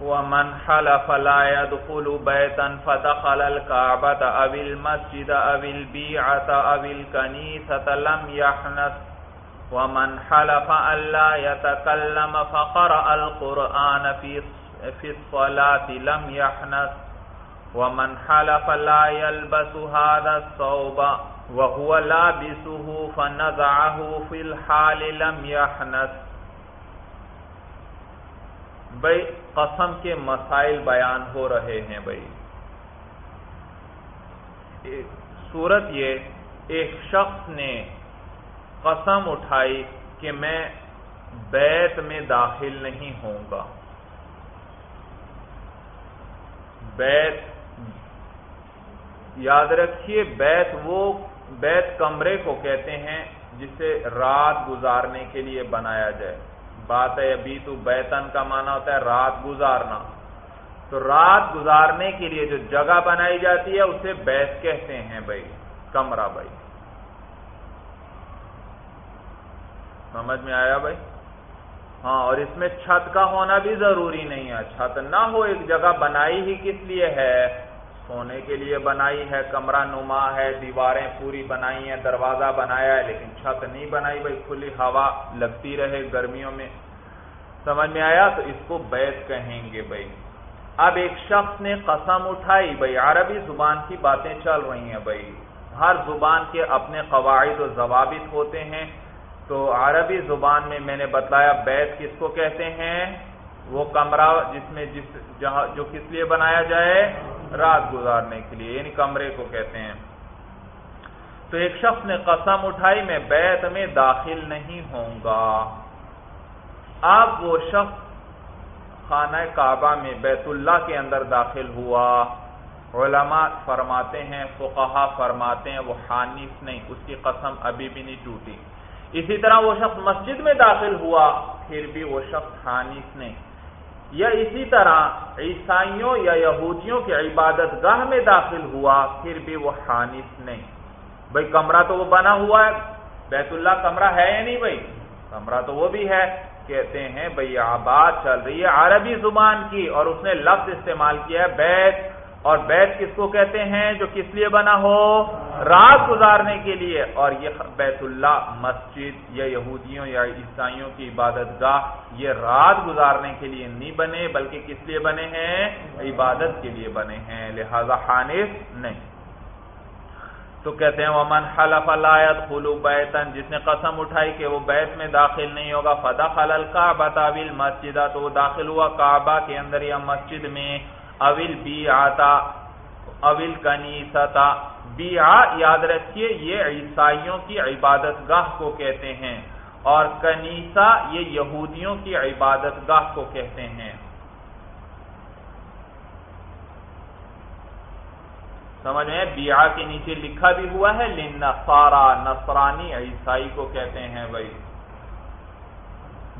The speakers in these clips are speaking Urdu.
ومن حلف لا يدخل بيتا فدخل الكعبة أو المسجد أو البيعة أو الكنيسة لم يحنث. ومن حلف أن لا يتكلم فقرأ القرآن في في الصلاة لم يحنث. ومن حلف لا يلبس هذا الصوب وهو لابسه فنزعه في الحال لم يحنث. بھائی، قسم کے مسائل بیان ہو رہے ہیں بھائی۔ صورت یہ، ایک شخص نے قسم اٹھائی کہ میں بیت میں داخل نہیں ہوں گا۔ بیت، یاد رکھیے، بیت وہ، بیت کمرے کو کہتے ہیں جسے رات گزارنے کے لیے بنایا جائے۔ بات ہے ابھی تو بیتن کا معنی ہوتا ہے رات گزارنا۔ تو رات گزارنے کے لیے جو جگہ بنائی جاتی ہے اسے بیت کہتے ہیں بھائی، کمرہ بھائی۔ سمجھ میں آیا بھائی؟ ہاں اور اس میں چھت کا ہونا بھی ضروری نہیں ہے۔ چھت نہ ہو، ایک جگہ بنائی ہی کس لیے ہے؟ سونے کے لیے بنائی ہے، کمرہ نما ہے، دیواریں پوری بنائی ہیں، دروازہ بنایا ہے، لیکن چھت نہیں بنائی، بھائی کھلی ہوا لگتی رہے گرمیوں میں۔ سمجھ میں آیا؟ تو اس کو بیت کہیں گے بھائی۔ اب ایک شخص نے قسم اٹھائی، بھائی عربی زبان کی باتیں چل رہی ہیں بھائی۔ ہر زبان کے اپنے قواعد و ضوابط ہوتے ہیں۔ تو عربی زبان میں میں نے بتلایا بیت کس کو کہتے ہیں؟ وہ کمرہ جس میں جس جہاں جو کس لیے بنایا جائے؟ رات گزارنے کے لیے یعنی کمرے کو کہتے ہیں۔ تو ایک شخص نے قسم اٹھائی، میں بیت میں داخل نہیں ہوں گا۔ اب وہ شخص خانہ کعبہ میں بیت اللہ کے اندر داخل ہوا۔ علماء فرماتے ہیں، فقہا فرماتے ہیں، وہ حانف نہیں، اس کی قسم ابھی بھی نہیں ٹوٹی۔ اسی طرح وہ شخص مسجد میں داخل ہوا، پھر بھی وہ شخص حانف نہیں۔ یا اسی طرح عیسائیوں یا یہودیوں کی عبادت گاہ میں داخل ہوا، پھر بھی وہ حانف نہیں۔ بھائی کمرہ تو وہ بنا ہوا ہے۔ بیت اللہ کمرہ ہے یا نہیں بھائی کمرہ تو وہ بھی ہے۔ کہتے ہیں بھائی آباد چل رہی ہے عربی زبان کی اور اس نے لفظ استعمال کیا ہے بیت اور بیت کس کو کہتے ہیں جو کس لیے بنا ہو؟ رات گزارنے کے لیے۔ اور یہ بیت اللہ مسجد یا یہودیوں یا عیسائیوں کی عبادت گاہ، یہ رات گزارنے کے لیے نہیں بنے، بلکہ کس لیے بنے ہیں؟ عبادت کے لیے بنے ہیں، لہذا حانف نہیں۔ تو کہتے ہیں، ومن حلف لایت خلو بیتن جس نے قسم اٹھائی کہ وہ بیت میں داخل نہیں ہوگا فدا خلل کعبہ تاویل مسجدہ تو وہ داخل ہوا کعبہ کے اندر یا مسجد میں۔ اول بی آتا اول کنیستا۔ بی یاد رکھیے، یہ عیسائیوں کی عبادت گاہ کو کہتے ہیں اور کنیسا یہ یہودیوں کی عبادت گاہ کو کہتے ہیں۔ سمجھ میں بیعا کے نیچے لکھا بھی ہوا ہے لنفارا نصرانی عیسائی کو کہتے ہیں بھائی۔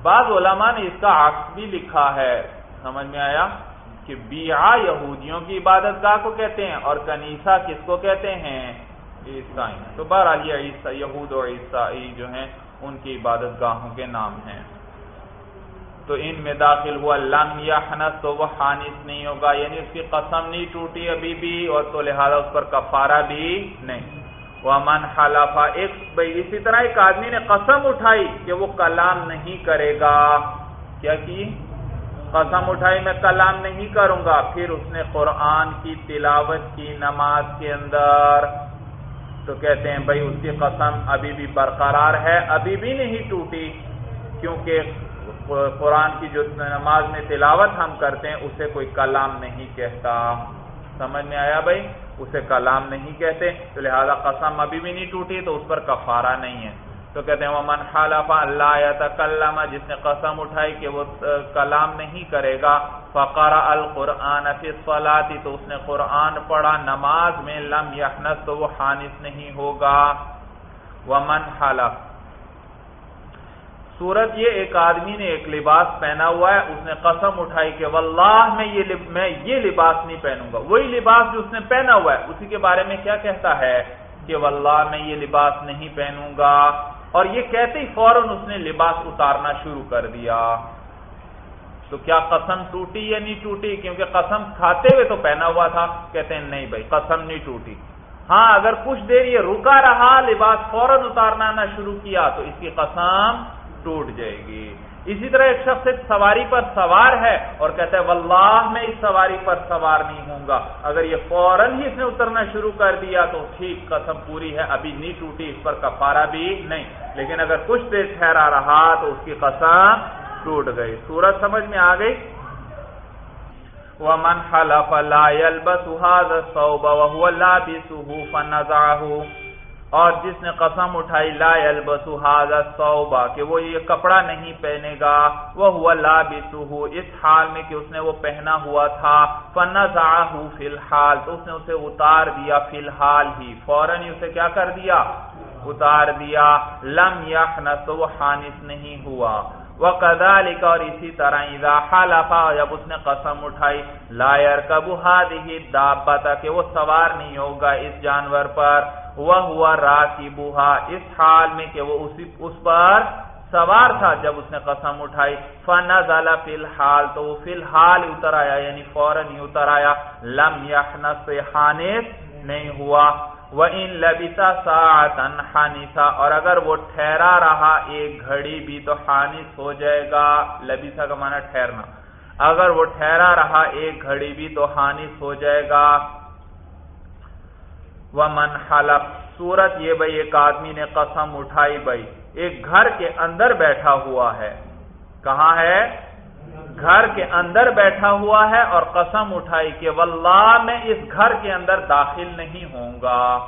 بعض علماء نے اس کا عکس بھی لکھا ہے۔ سمجھ میں آیا؟ کہ بیعا یہودیوں کی عبادت گاہ کو کہتے ہیں اور کنیسا کس کو کہتے ہیں؟ عیسائی تو بہرحال یہ یہود اور عیسائی جو ہیں، ان کی عبادت گاہوں کے نام ہیں۔ تو ان میں داخل ہوا لم یا حنس تو وہ حانس نہیں ہوگا یعنی اس کی قسم نہیں ٹوٹی ابھی بھی، اور تو لہذا اس پر کفارہ بھی نہیں۔ وہ من حلفا ایک بھائی، اسی طرح ایک آدمی نے قسم اٹھائی کہ وہ کلام نہیں کرے گا۔ کیا کی؟ قسم اٹھائی، میں کلام نہیں کروں گا۔ پھر اس نے قرآن کی تلاوت کی نماز کے اندر۔ تو کہتے ہیں، بھائی، اس کی قسم ابھی بھی برقرار ہے، ابھی بھی نہیں ٹوٹی۔ کیونکہ قرآن کی جو نماز میں تلاوت ہم کرتے ہیں، اسے کوئی کلام نہیں کہتا۔ سمجھ میں آیا بھائی؟ اسے کلام نہیں کہتے، تو لہذا قسم ابھی بھی نہیں ٹوٹی، تو اس پر کفارہ نہیں ہے۔ تو کہتے ہیں وہ من حلف اللہ جس نے قسم اٹھائی کہ وہ کلام نہیں کرے گا فقر القرآن فلاتی تو اس نے قرآن پڑھا، نماز میں لم یحنس تو وہ حانس نہیں ہوگا۔ ومن حلف صورت یہ ایک آدمی نے ایک لباس پہنا ہوا ہے، اس نے قسم اٹھائی کہ واللہ میں یہ میں یہ لباس نہیں پہنوں گا۔ وہی لباس جو اس نے پہنا ہوا ہے، اسی کے بارے میں کیا کہتا ہے کہ واللہ میں یہ لباس نہیں پہنوں گا۔ اور یہ کہتے ہی فوراً اس نے لباس اتارنا شروع کر دیا۔ تو کیا قسم ٹوٹی یا نہیں ٹوٹی؟ کیونکہ قسم کھاتے ہوئے تو پہنا ہوا تھا۔ کہتے ہیں نہیں بھائی، قسم نہیں ٹوٹی۔ ہاں اگر کچھ دیر یہ رکا رہا، لباس فوراً اتارنا نہ شروع کیا، تو اس کی قسم ٹوٹ جائے گی۔ اسی طرح ایک شخص ایک سواری پر سوار ہے اور کہتا ہے، واللہ میں اس سواری پر سوار نہیں ہوں گا۔ اگر یہ فوراً ہی اس نے اترنا شروع کر دیا تو ٹھیک، قسم پوری ہے، ابھی نہیں ٹوٹی، اس پر کفارہ بھی نہیں۔ لیکن اگر کچھ دیر ٹھہرا رہا تو اس کی قسم ٹوٹ گئی۔ سورج سمجھ میں آ گئی؟ ومن حلف لا يلبس هذا الثوب وهو لابسه فنزعه۔ اور جس نے قسم اٹھائی، لا البسو هذا الثوب کہ وہ یہ کپڑا نہیں پہنے گا وہ هو لابسه اس حال میں کہ اس نے وہ پہنا ہوا تھا فنزعه فی الحال، تو اس نے اسے اتار دیا فی الحال ہی، فوراً ہی اسے کیا کر دیا؟ اتار دیا، لم یخنس تو وہ حانس نہیں ہوا۔ وَقَذَلِكَ اور اسی طرح اذا حلفا جب اس نے قسم اٹھائی، لا يرکب هذه الدابه کہ وہ سوار نہیں ہوگا اس جانور پر، وهو راكبها، اس حال میں کہ وہ اسی، اس پر سوار تھا جب اس نے قسم اٹھائی۔ فنزل فی الحال، تو وہ فی الحال اتر آیا یعنی فوراً ہی اتر آیا۔ لم یحنس حانس نہیں ہوا۔ وہ ان لبیتا سا اور اگر وہ ٹھہرا رہا ایک گھڑی بھی تو حانس ہو جائے گا لبیسا کا معنی ٹھہرنا۔ اگر وہ ٹھہرا رہا ایک گھڑی بھی تو حانس ہو جائے گا۔ وہ من حلق سورت یہ بھائی، ایک آدمی نے قسم اٹھائی بھائی، ایک گھر کے اندر بیٹھا ہوا ہے۔ کہاں ہے؟ گھر کے اندر بیٹھا ہوا ہے اور قسم اٹھائی کہ واللہ میں اس گھر کے اندر داخل نہیں ہوں گا۔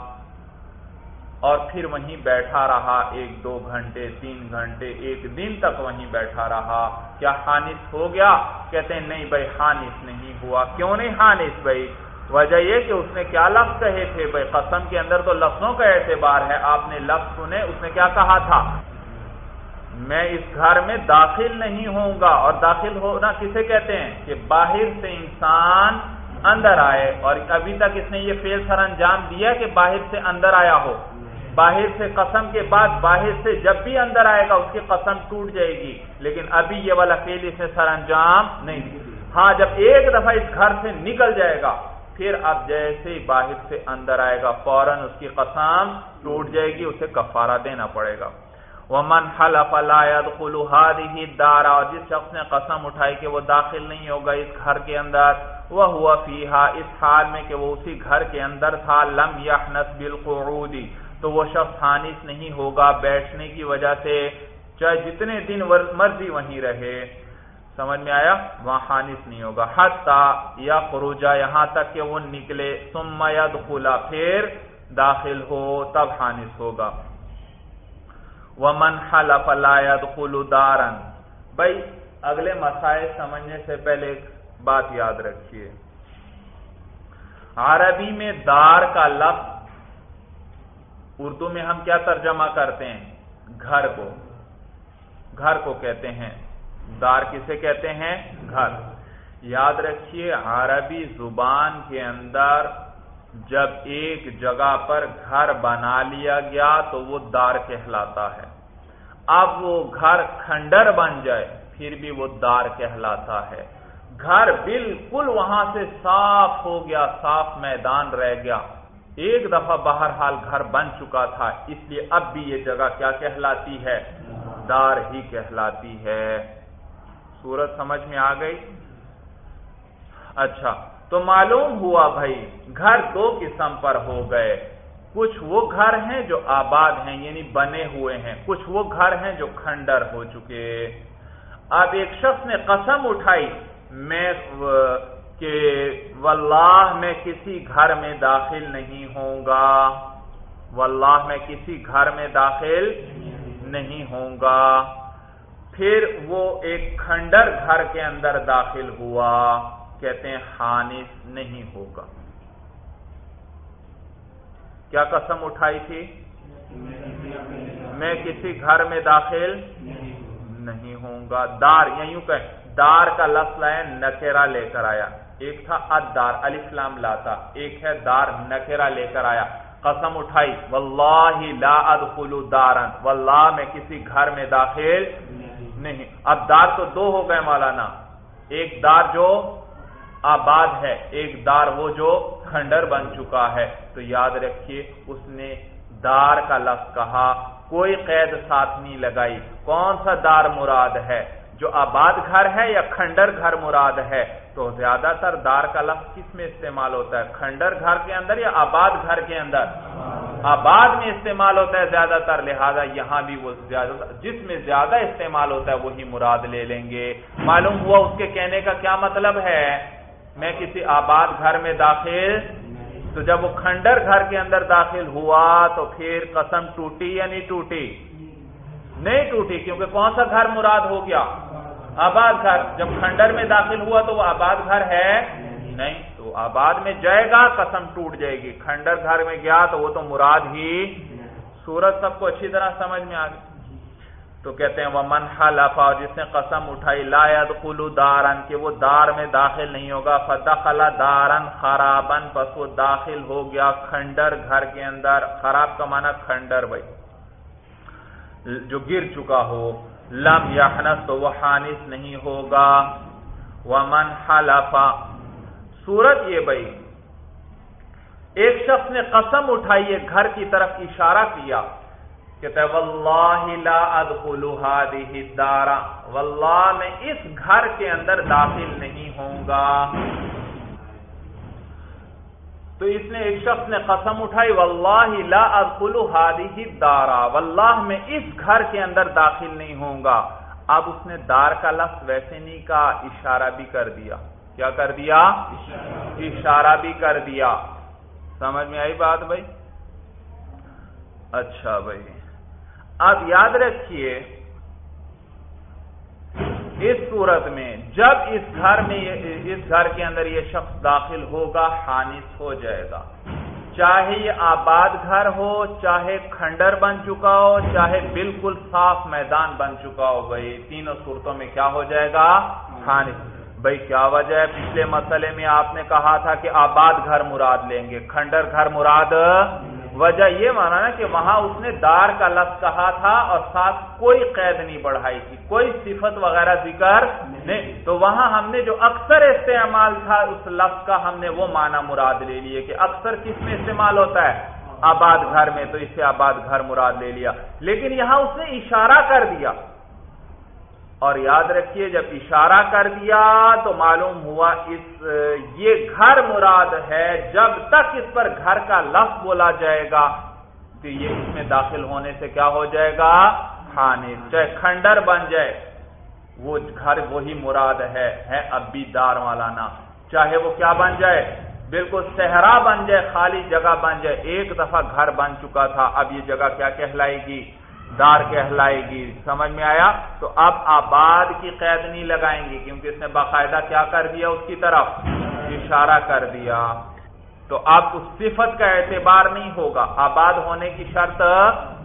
اور پھر وہیں بیٹھا رہا، ایک دو گھنٹے، تین گھنٹے، ایک دن تک وہیں بیٹھا رہا۔ کیا حانس ہو گیا؟ کہتے ہیں، نہیں بھائی حانس نہیں ہوا۔ کیوں نہیں حانس بھائی؟ وجہ یہ کہ اس نے کیا لفظ کہے تھے بھائی؟ قسم کے اندر تو لفظوں کا اعتبار ہے، آپ نے لفظ سنے، اس نے کیا کہا تھا؟ میں اس گھر میں داخل نہیں ہوں گا اور داخل ہونا کسے کہتے ہیں؟ کہ باہر سے انسان اندر آئے اور ابھی تک اس نے یہ فیل سر انجام دیا کہ باہر سے اندر آیا ہو۔ باہر سے قسم کے بعد باہر سے جب بھی اندر آئے گا اس کی قسم ٹوٹ جائے گی۔ لیکن ابھی یہ والا فیل اس نے سر انجام نہیں ہاں جب ایک دفعہ اس گھر سے نکل جائے گا، پھر اب جیسے ہی باہر سے اندر آئے گا، فوراً اس کی قسم ٹوٹ جائے گی، اسے کفارہ دینا پڑے گا۔ ومن حلف لا يدخل هذه الدار اور جس شخص نے قسم اٹھائی کہ وہ داخل نہیں ہوگا اس گھر کے اندر وہ ہوا فیہا اس حال میں کہ وہ اسی گھر کے اندر تھا، لم يحنس بالقعود، تو وہ شخص حانس نہیں ہوگا بیٹھنے کی وجہ سے، چاہے جتنے دن مرضی وہیں رہے۔ سمجھ میں آیا؟ وہاں حانس نہیں ہوگا۔ حتی یا خروجہ یہاں تک کہ وہ نکلے، ثم يدخل، پھر داخل ہو، تب حانس ہوگا۔ ومن حلف لا يدخل دارا۔ بھائی، اگلے مسائل سمجھنے سے پہلے ایک بات یاد رکھیے۔ عربی میں دار کا لفظ، اردو میں ہم کیا ترجمہ کرتے ہیں؟ گھر کو۔ گھر کو کہتے ہیں۔ دار کسے کہتے ہیں؟ گھر۔ یاد رکھیے، عربی زبان کے اندر جب ایک جگہ پر گھر بنا لیا گیا تو وہ دار کہلاتا ہے۔ اب وہ گھر کھنڈر بن جائے، پھر بھی وہ دار کہلاتا ہے۔ گھر بالکل وہاں سے صاف ہو گیا، صاف میدان رہ گیا۔ ایک دفعہ باہر حال گھر بن چکا تھا، اس لیے اب بھی یہ جگہ کیا کہلاتی ہے؟ دار ہی کہلاتی ہے۔ سورج سمجھ میں آ گئی؟ اچھا۔ تو معلوم ہوا بھائی، گھر دو قسم پر ہو گئے۔ کچھ وہ گھر ہیں جو آباد ہیں یعنی بنے ہوئے ہیں۔ کچھ وہ گھر ہیں جو کھنڈر ہو چکے۔ اب ایک شخص نے قسم اٹھائی، میں کہ واللہ میں کسی گھر میں داخل نہیں ہوں گا۔ واللہ میں کسی گھر میں داخل نہیں ہوں گا۔ پھر وہ ایک کھنڈر گھر کے اندر داخل ہوا۔ کہتے ہیں خانص نہیں ہوگا۔ کیا قسم اٹھائی تھی؟ میں کسی گھر میں داخل نہیں ہوں گا دار یا یوں کہ دار کا لفظ ہے نکیرا لے کر آیا۔ ایک تھا ادار علی اسلام لاتا ایک ہے دار نکیرا لے کر آیا۔ قسم اٹھائی، واللہ لا ادخل دارن واللہ، میں کسی گھر میں داخل نہیں۔ اب دار تو دو ہو گئے مولانا۔ ایک دار جو آباد ہے، ایک دار وہ جو کھنڈر بن چکا ہے۔ تو یاد رکھیے، اس نے دار کا لفظ کہا، کوئی قید ساتھ نہیں لگائی۔ کون سا دار مراد ہے؟ جو آباد گھر ہے یا کھنڈر گھر مراد ہے؟ تو زیادہ تر دار کا لفظ کس میں استعمال ہوتا ہے؟ کھنڈر گھر کے اندر یا آباد گھر کے اندر؟ آباد میں استعمال ہوتا ہے زیادہ تر، لہذا یہاں بھی وہ زیادہ جس میں زیادہ استعمال ہوتا ہے وہی مراد لے لیں گے۔ معلوم ہوا اس کے کہنے کا کیا مطلب ہے؟ میں کسی آباد گھر میں داخل؟ تو جب وہ کھنڈر گھر کے اندر داخل ہوا تو پھر قسم ٹوٹی یا نہیں ٹوٹی؟ نہیں ٹوٹی، کیونکہ کون سا گھر مراد ہو گیا؟ آباد گھر۔ جب کھنڈر میں داخل ہوا تو وہ آباد گھر ہے؟ نہیں۔ تو آباد میں جائے گا، قسم ٹوٹ جائے گی۔ کھنڈر گھر میں گیا تو وہ تو مراد ہی۔ سورج سب کو اچھی طرح سمجھ میں آ گئی تو کہتے ہیں وہ من حلفا اور جس نے قسم اٹھائی، لا کلو دارن کہ وہ دار میں داخل نہیں ہوگا. فدخل دارن خرابن پس وہ داخل ہو گیا کھنڈر گھر کے اندر. خراب کا معنی کھنڈر بھائی. جو گر چکا ہو، لم یحنس تو وہ حانس نہیں ہوگا. ومن حلفا صورت یہ بھائی. ایک شخص نے قسم اٹھائی گھر کی طرف اشارہ کیا. کہتا ہے، واللہ لا ادخل هذه الدار. واللہ میں اس گھر کے اندر داخل نہیں ہوں گا۔ تو اس نے ایک شخص نے قسم اٹھائی، واللہ لا ادخل هذه الدار. واللہ میں اس گھر کے اندر داخل نہیں ہوں گا۔ اب اس نے دار کا لفظ ویسے نہیں کہا، اشارہ بھی کر دیا۔ کیا کر دیا؟ اشارہ بھی کر دیا۔ سمجھ میں آئی بات بھائی؟ اچھا بھائی۔ اب یاد رکھیے، اس صورت میں جب اس گھر میں اس گھر کے اندر یہ شخص داخل ہوگا حانس ہو جائے گا۔ چاہے یہ آباد گھر ہو، چاہے کھنڈر بن چکا ہو، چاہے بالکل صاف میدان بن چکا ہو، بھائی تینوں صورتوں میں کیا ہو جائے گا؟ حانس بھائی، کیا وجہ ہے؟ پچھلے مسئلے میں آپ نے کہا تھا کہ آباد گھر مراد لیں گے، کھنڈر گھر مراد وجہ یہ مانا نا کہ وہاں اس نے دار کا لفظ کہا تھا اور ساتھ کوئی قید نہیں بڑھائی تھی، کوئی صفت وغیرہ ذکر نہیں۔ تو وہاں ہم نے جو اکثر استعمال تھا اس لفظ کا ہم نے وہ مانا مراد لے لیے کہ اکثر کس میں استعمال ہوتا ہے؟ آباد گھر میں، تو اس سے آباد گھر مراد لے لیا۔ لیکن یہاں اس نے اشارہ کر دیا۔ اور یاد رکھیے، جب اشارہ کر دیا تو معلوم ہوا اس، یہ گھر مراد ہے، جب تک اس پر گھر کا لفظ بولا جائے گا تو یہ اس میں داخل ہونے سے کیا ہو جائے گا؟ کھانے چاہے کھنڈر بن جائے، وہ گھر وہی مراد ہے ہے اب بھی دار والا نا چاہے وہ کیا بن جائے؟ بالکل صحرا بن جائے، خالی جگہ بن جائے۔ ایک دفعہ گھر بن چکا تھا، اب یہ جگہ کیا کہلائے گی؟ دار کہلائے گی، سمجھ میں آیا؟ تو اب آباد کی قید نہیں لگائیں گی، کیونکہ اس نے باقاعدہ کیا کر دیا؟ اس کی طرف اشارہ کر دیا۔ تو اب اس صفت کا اعتبار نہیں ہوگا۔ آباد ہونے کی شرط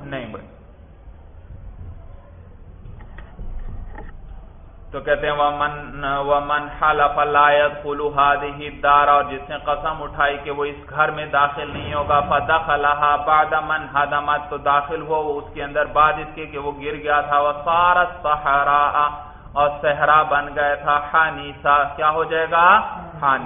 نہیں بڑی۔ تو کہتے ہیں، ومن ومن حلف لا يدخل هذه الدار اور جس نے قسم اٹھائی کہ وہ اس گھر میں داخل نہیں ہوگا، فدخلها بعد من هدمت تو داخل ہو، وہ اس کے اندر بعد اس کے کہ وہ گر گیا تھا، وصارت صحراء اور صحرا بن گیا تھا حنیسا کیا ہو جائے گا؟ ہاں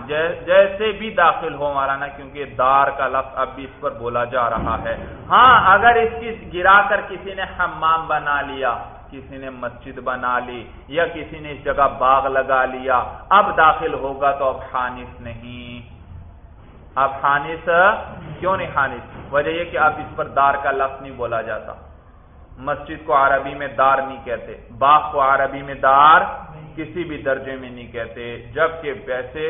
جیسے بھی داخل ہو مولانا، کیونکہ دار کا لفظ اب بھی اس پر بولا جا رہا ہے۔ ہاں اگر اس کی گرا کر کسی نے حمام بنا لیا کسی نے مسجد بنا لی یا کسی نے اس جگہ باغ لگا لیا، اب داخل ہوگا تو اب خانس نہیں۔ اب خانس کیوں نہیں خانس وجہ یہ کہ اب اس پر دار کا لفظ نہیں بولا جاتا۔ مسجد کو عربی میں دار نہیں کہتے، باغ کو عربی میں دار کسی بھی درجے میں نہیں کہتے، جبکہ ویسے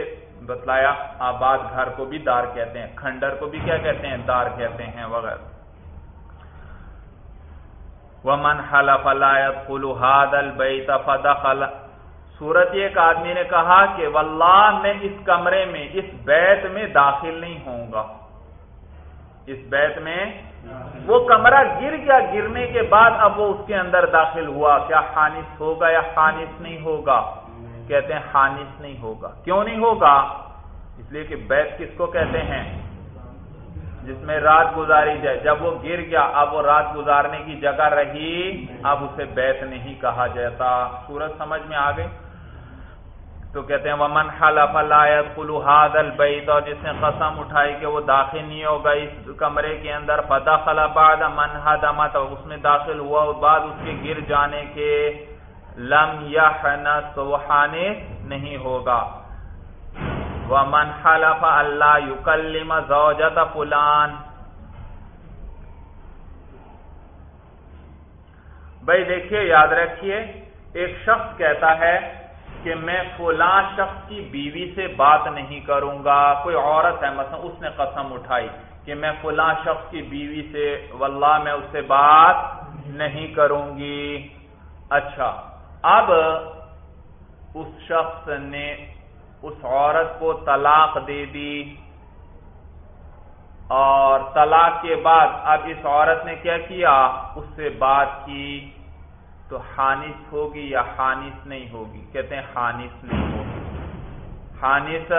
بتلایا آباد گھر کو بھی دار کہتے ہیں، کھنڈر کو بھی کیا کہتے ہیں؟ دار کہتے ہیں، وغیرہ۔ ومن حلف لا يدخل هذا البيت فدخل صورت ایک آدمی نے کہا کہ واللہ میں اس کمرے میں، اس بیت میں داخل نہیں ہوں گا۔ اس بیت میں وہ کمرہ گر گیا، گرنے کے بعد اب وہ اس کے اندر داخل ہوا۔ کیا خانس ہوگا یا خانس نہیں ہوگا؟ کہتے ہیں خانس نہیں ہوگا۔ کیوں نہیں ہوگا؟ اس لیے کہ بیت کس کو کہتے ہیں؟ جس میں رات گزاری جائے۔ جب وہ گر گیا، اب وہ رات گزارنے کی جگہ رہی۔ اب اسے بیت نہیں کہا جاتا۔ سورج سمجھ میں آ گئی؟ تو کہتے ہیں، ومن حلف لا يدخل هذا البيت، اور جس نے قسم اٹھائی کہ وہ داخل نہیں ہوگا اس کمرے کے اندر، فدخل بعد من هدم تو اس میں داخل ہوا۔ اور بعد اس کے گر جانے کے لم يحنس وحانے نہیں ہوگا۔ ومن حلف اللہ يكلم زوجة فلان بھائی دیکھیے، یاد رکھیے، ایک شخص کہتا ہے کہ میں فلاں شخص کی بیوی سے بات نہیں کروں گا، کوئی عورت ہے، مثلا اس نے قسم اٹھائی کہ میں فلاں شخص کی بیوی سے، واللہ میں اس سے بات نہیں کروں گی۔ اچھا اب اس شخص نے اس عورت کو طلاق دے دی۔ اور طلاق کے بعد اب اس عورت نے کیا کیا؟ اس سے بات کی۔ تو حانس ہوگی یا حانس نہیں ہوگی؟ کہتے ہیں حانس نہیں ہوگی۔ حانس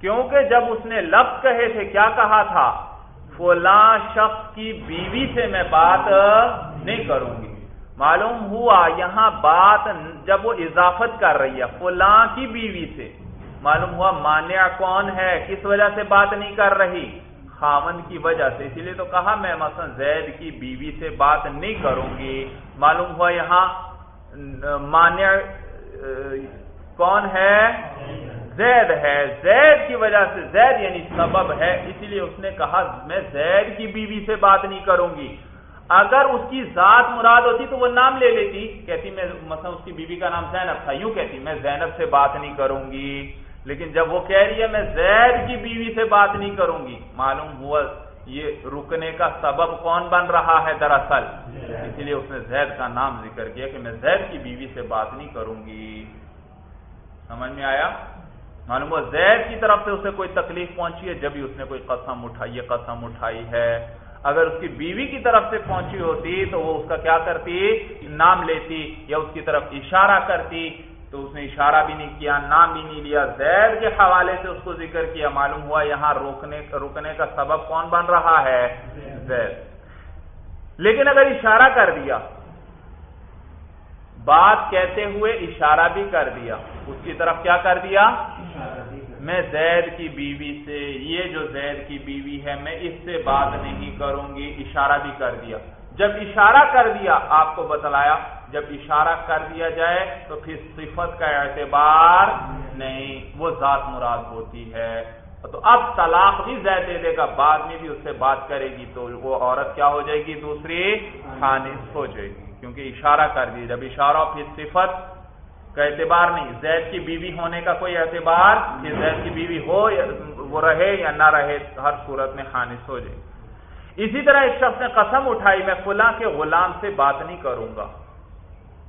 کیونکہ جب اس نے لفظ کہے تھے، کیا کہا تھا؟ فلاں شخص کی بیوی سے میں بات نہیں کروں گی۔ معلوم ہوا یہاں بات جب وہ اضافت کر رہی ہے، فلاں کی بیوی سے۔ معلوم ہوا مانع کون ہے، کس وجہ سے بات نہیں کر رہی؟ خامن کی وجہ سے۔ اسی لیے تو کہا میں مثلا زید کی بیوی سے بات نہیں کروں گی۔ معلوم ہوا یہاں مانع، کون ہے؟ زید ہے۔ زید کی وجہ سے، زید یعنی سبب ہے۔ اسی لیے اس نے کہا میں زید کی بیوی سے بات نہیں کروں گی۔ اگر اس کی ذات مراد ہوتی تو وہ نام لے لیتی۔ کہتی میں مثلا اس کی بیوی کا نام زینب تھا یوں کہتی میں زینب سے بات نہیں کروں گی۔ لیکن جب وہ کہہ رہی ہے میں زید کی بیوی سے بات نہیں کروں گی۔ معلوم ہوا یہ رکنے کا سبب کون بن رہا ہے دراصل؟ اسی لیے اس نے زید کا نام ذکر کیا کہ میں زید کی بیوی سے بات نہیں کروں گی۔ سمجھ میں آیا؟ معلوم ہوا زید کی طرف سے اسے کوئی تکلیف پہنچی ہے جب ہی اس نے کوئی قسم اٹھائی ہے قسم اٹھائی ہے۔ اگر اس کی بیوی کی طرف سے پہنچی ہوتی تو وہ اس کا کیا کرتی؟ نام لیتی یا اس کی طرف اشارہ کرتی؟ تو اس نے اشارہ بھی نہیں کیا، نام بھی نہیں لیا، زید کے حوالے سے اس کو ذکر کیا، معلوم ہوا یہاں روکنے، رکنے کا سبب کون بن رہا ہے؟ زید۔ لیکن اگر اشارہ کر دیا، بات کہتے ہوئے اشارہ بھی کر دیا، اس کی طرف کیا کر دیا؟ میں زید کی بیوی سے، یہ جو زید کی بیوی ہے، میں اس سے بات نہیں کروں گی، اشارہ بھی کر دیا۔ جب اشارہ کر دیا، آپ کو بتلایا۔ جب اشارہ کر دیا جائے، تو پھر صفت کا اعتبار نہیں، وہ ذات مراد ہوتی ہے۔ تو اب طلاق بھی زید دے دے گا، بعد میں بھی اس سے بات کرے گی، تو وہ عورت کیا ہو جائے گی؟ دوسری خانص ہو جائے گی۔ کیونکہ اشارہ کر دی جب اشارہ پھر صفت کا اعتبار نہیں۔ زید کی بیوی ہونے کا کوئی اعتبار کہ زید کی بیوی ہو یا وہ رہے یا نہ رہے، ہر صورت میں خانص ہو جائے۔ اسی طرح ایک شخص نے قسم اٹھائی، میں فلاں کے غلام سے بات نہیں کروں گا۔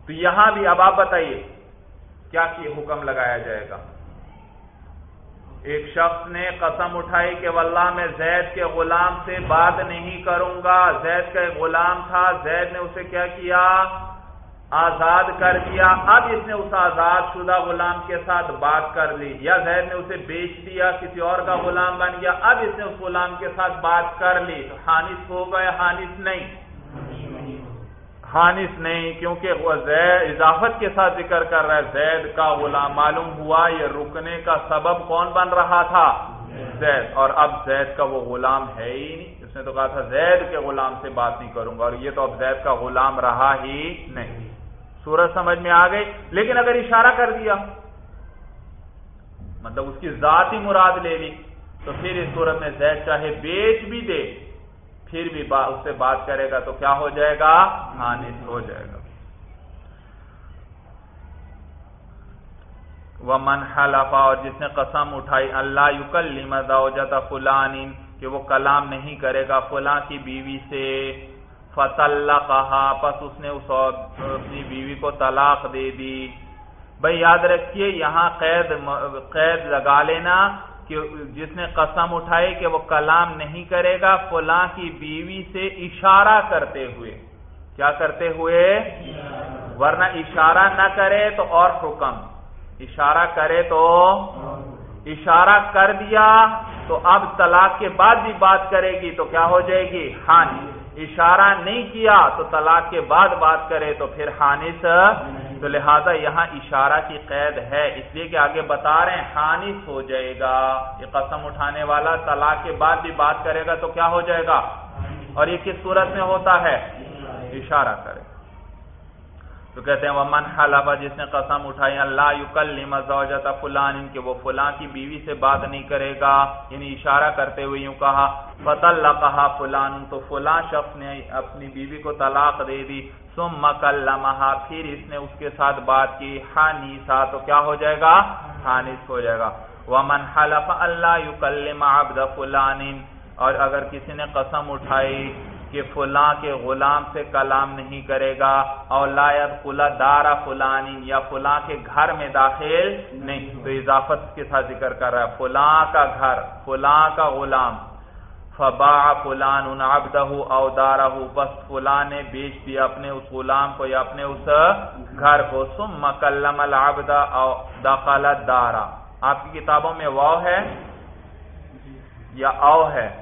تو یہاں بھی اب آپ بتائیے، کیا حکم لگایا جائے گا؟ ایک شخص نے قسم اٹھائی کہ واللہ میں زید کے غلام سے بات نہیں کروں گا۔ زید کا ایک غلام تھا، زید نے اسے کیا کیا؟ آزاد کر دیا۔ اب اس نے اس آزاد شدہ غلام کے ساتھ بات کر لی۔ یا زید نے اسے بیچ دیا، کسی اور کا غلام بن گیا۔ اب اس نے اس غلام کے ساتھ بات کر لی۔ تو حانس ہوگا یا نہیں۔ خانص نہیں، کیونکہ وہ زید، اضافت کے ساتھ ذکر کر رہا ہے۔ زید کا غلام معلوم ہوا، یہ رکنے کا سبب کون بن رہا تھا؟ زید۔ اور اب زید کا وہ غلام ہے ہی نہیں۔ اس نے تو کہا تھا، زید کے غلام سے بات نہیں کروں گا۔ اور یہ تو اب زید کا غلام رہا ہی نہیں۔ سورج سمجھ میں آ گئی، لیکن اگر اشارہ کر دیا مطلب اس کی ذات ہی مراد لے لی، تو پھر اس صورت میں زید چاہے بیچ بھی دے، پھر بھی اس سے بات کرے گا تو کیا ہو جائے گا؟ حانس ہو جائے گا۔ وہ من حلفا اور جس نے قسم اٹھائی اللہ یوکل زوجت فلان، کہ وہ کلام نہیں کرے گا فلاں کی بیوی سے۔ فصل کہا پس اس نے اس اپنی بیوی کو طلاق دے دی۔ بھائی یاد رکھیے، یہاں قید قید لگا لینا کہ جس نے قسم اٹھائی کہ وہ کلام نہیں کرے گا، فلاں کی بیوی سے اشارہ کرتے ہوئے۔ کیا کرتے ہوئے؟ ورنہ اشارہ نہ کرے تو اور حکم۔ اشارہ کرے تو اشارہ کر دیا تو اب طلاق کے بعد بھی بات کرے گی تو کیا ہو جائے گی؟ ہانی اشارہ نہیں کیا تو طلاق کے بعد بات کرے تو پھر حانث، تو لہذا یہاں اشارہ کی قید ہے۔ اس لیے کہ آگے بتا رہے ہیں، حانث ہو جائے گا۔ یہ قسم اٹھانے والا طلاق کے بعد بھی بات کرے گا تو کیا ہو جائے گا؟ اور یہ کس صورت میں ہوتا ہے؟ اشارہ کرے۔ تو کہتے ہیں وہ من جس نے قسم اٹھائی اللہ یکلم زوجت فلان، ان کے وہ فلاں کی بیوی سے بات نہیں کرے گا یعنی اشارہ کرتے ہوئے یوں کہا، فطلقها فلان، تو فلاں شخص نے اپنی بیوی کو طلاق دے دی، ثم کلمها، پھر اس نے اس کے ساتھ بات کی حانیسا تو کیا ہو جائے گا؟ حانیس ہو جائے گا۔ ومن حلف اللہ یکلم عبد فلان، اور اگر کسی نے قسم اٹھائی کہ فلاں کے غلام سے کلام نہیں کرے گا اور لایت خلا دارا فلانی یا فلاں کے گھر میں داخل نہیں۔ تو اضافت کے ساتھ ذکر کر رہا ہے، فلاں کا گھر، فلاں کا غلام۔ فبا فلان ان عبدہ او دارہ، بس فلاں نے بیچ دیا اپنے اس غلام کو یا اپنے اس گھر کو۔ سم مکلم العبد او دخل دارا آپ کی کتابوں میں واؤ ہے؟ یا او ہے؟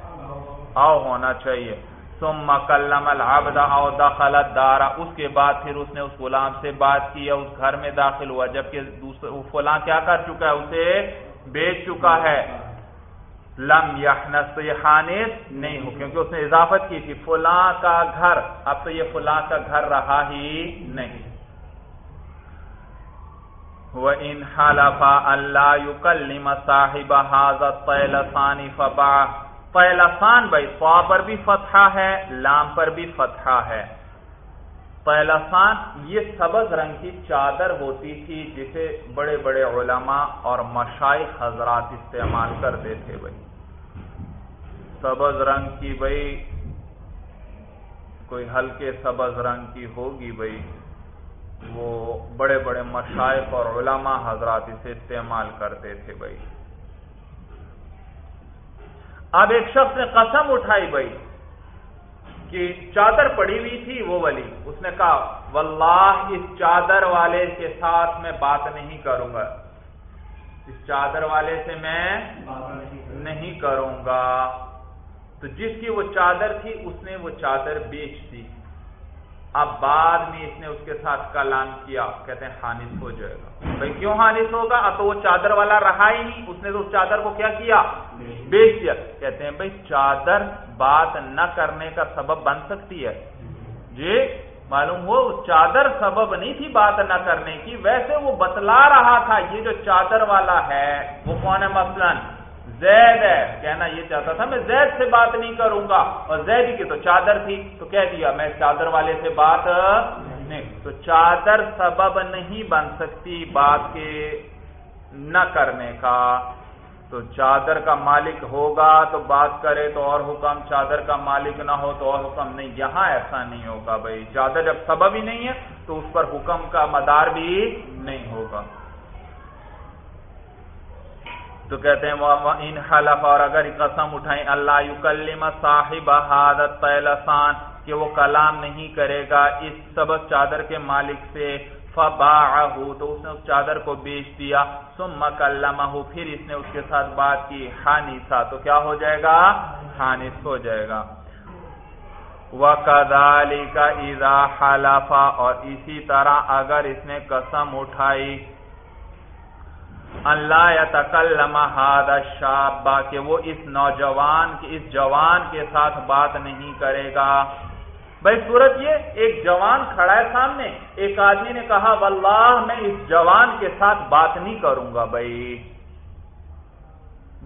او ہونا چاہیے۔ ثم کلم العبد او دخل الدار. اس کے بعد پھر اس نے اس غلام سے بات کی یا اس گھر میں داخل ہوا. جبکہ دوسرے فلاں کیا کر چکا ہے؟ اسے بیچ چکا ہے. لم یحنس تو یہ حانس نہیں ہو، کیونکہ اس نے اضافت کی تھی. فلاں کا گھر، اب تو یہ فلاں کا گھر رہا ہی نہیں۔ وَإِنْ حَلَفَ أَلَّا يُكَلِّمَ صَاحِبَ هَذَا الطَّيْلَسَانِ فَبَعَ پہلسان بھائی، فا پر بھی فتحہ ہے، لام پر بھی فتحہ ہے۔ پہلسان یہ سبز رنگ کی چادر ہوتی تھی جسے بڑے بڑے علماء اور مشائق حضرات استعمال کرتے تھے بھائی۔ سبز رنگ کی بھائی، کوئی ہلکے سبز رنگ کی ہوگی بھائی، وہ بڑے بڑے مشائق اور علماء حضرات اسے استعمال کرتے تھے بھائی۔ اب ایک شخص نے قسم اٹھائی بھائی کہ چادر پڑی ہوئی تھی وہ ولی اس نے کہا، واللہ، اس چادر والے کے ساتھ میں بات نہیں کروں گا۔ اس چادر والے سے میں نہیں کروں گا۔ تو جس کی وہ چادر تھی، اس نے وہ چادر بیچ دی۔ اب بعد میں اس نے اس کے ساتھ کلام کیا کہتے ہیں حانس ہو جائے گا۔ بھائی کیوں حانس ہوگا؟ اب تو وہ چادر والا رہا ہی نہیں۔ اس نے تو اس چادر کو کیا کیا؟ بیچ دیا۔ کہتے ہیں بھائی چادر بات نہ کرنے کا سبب بن سکتی ہے۔ جی معلوم ہو چادر سبب نہیں تھی بات نہ کرنے کی۔ ویسے وہ بتلا رہا تھا یہ جو چادر والا ہے وہ کون ہے مثلاً؟ زید ہے۔ کہنا یہ چاہتا تھا میں زید سے بات نہیں کروں گا۔ اور زید کی تو چادر تھی۔ تو کہہ دیا میں چادر والے سے بات نہیں۔ تو چادر سبب نہیں بن سکتی بات کے نہ کرنے کا۔ تو چادر کا مالک ہوگا تو بات کرے تو اور حکم۔ چادر کا مالک نہ ہو تو اور حکم نہیں۔ یہاں ایسا نہیں ہوگا بھائی۔ چادر جب سبب ہی نہیں ہے تو اس پر حکم کا مدار بھی نہیں ہوگا۔ تو کہتے ہیں ان حلف اور اگر قسم اٹھائیں، اللہ یکلم صاحب حادت پہلسان کہ وہ کلام نہیں کرے گا اس سبق چادر کے مالک سے فباعہ تو اس نے اس چادر کو بیچ دیا، ثم کلمہ پھر اس نے اس کے ساتھ بات کی حانیسا تو کیا ہو جائے گا؟ حانیس ہو جائے گا۔ وَكَذَلِكَ إِذَا حَلَفَ، اور اسی طرح اگر اس نے قسم اٹھائی اللہ یا تکلم شابہ کہ وہ اس نوجوان کے اس جوان کے ساتھ بات نہیں کرے گا۔ بھائی صورت یہ، ایک جوان کھڑا ہے سامنے، ایک آدمی نے کہا، واللہ، میں اس جوان کے ساتھ بات نہیں کروں گا بھائی۔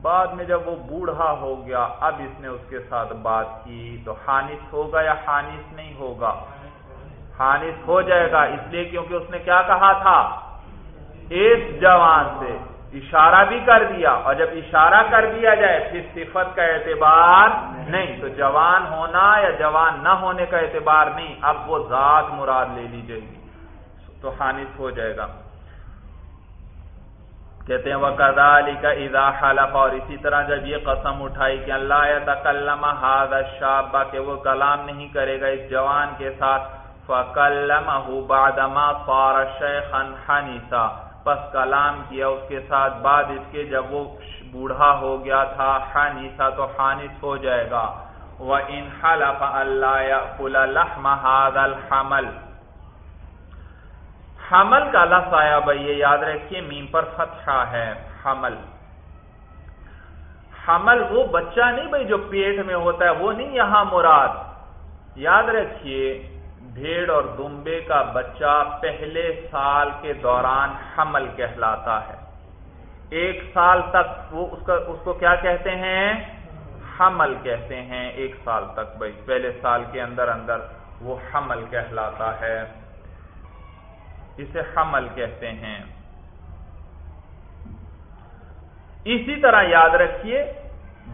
بعد میں جب وہ بوڑھا ہو گیا، اب اس نے اس کے ساتھ بات کی۔ تو حانس ہوگا یا حانس نہیں ہوگا؟ حانس ہو جائے گا، اس لیے کیونکہ اس نے کیا کہا تھا؟ اس جوان سے اشارہ بھی کر دیا اور جب اشارہ کر دیا جائے پھر صفت کا اعتبار نہیں تو جوان ہونا یا جوان نہ ہونے کا اعتبار نہیں، اب وہ ذات مراد لے لی جائے گی۔ تو حانس ہو جائے گا۔ کہتے ہیں وہ کدا علی کا ادا حلف۔ اور اسی طرح جب یہ قسم اٹھائی کہ اللہ تکلم حاض شابہ کہ وہ کلام نہیں کرے گا اس جوان کے ساتھ فَكَلَّمَهُ بَعْدَمَا صَارَ شَيْخًا حَنِسًا پس کلام کیا، اس کے ساتھ بعد اس کے جب وہ بوڑھا ہو گیا تھا حانیسا تو حانس ہو جائے گا۔ وَإِنْ حَلَفَ أَلَّا يَأْكُلَ لَحْمَ حمل کا لفظ آیا بھائی، یہ یاد رکھیے، میم پر فتحہ ہے، حمل۔ حمل وہ بچہ نہیں بھائی جو پیٹ میں ہوتا ہے، وہ نہیں یہاں مراد۔ یاد رکھیے بھیڑ اور دمبے کا بچہ پہلے سال کے دوران حمل کہلاتا ہے۔ ایک سال تک وہ اس اس کو کیا کہتے ہیں؟ حمل کہتے ہیں۔ ایک سال تک بھائی، پہلے سال کے اندر اندر وہ حمل کہلاتا ہے۔ اسے حمل کہتے ہیں۔ اسی طرح یاد رکھیے،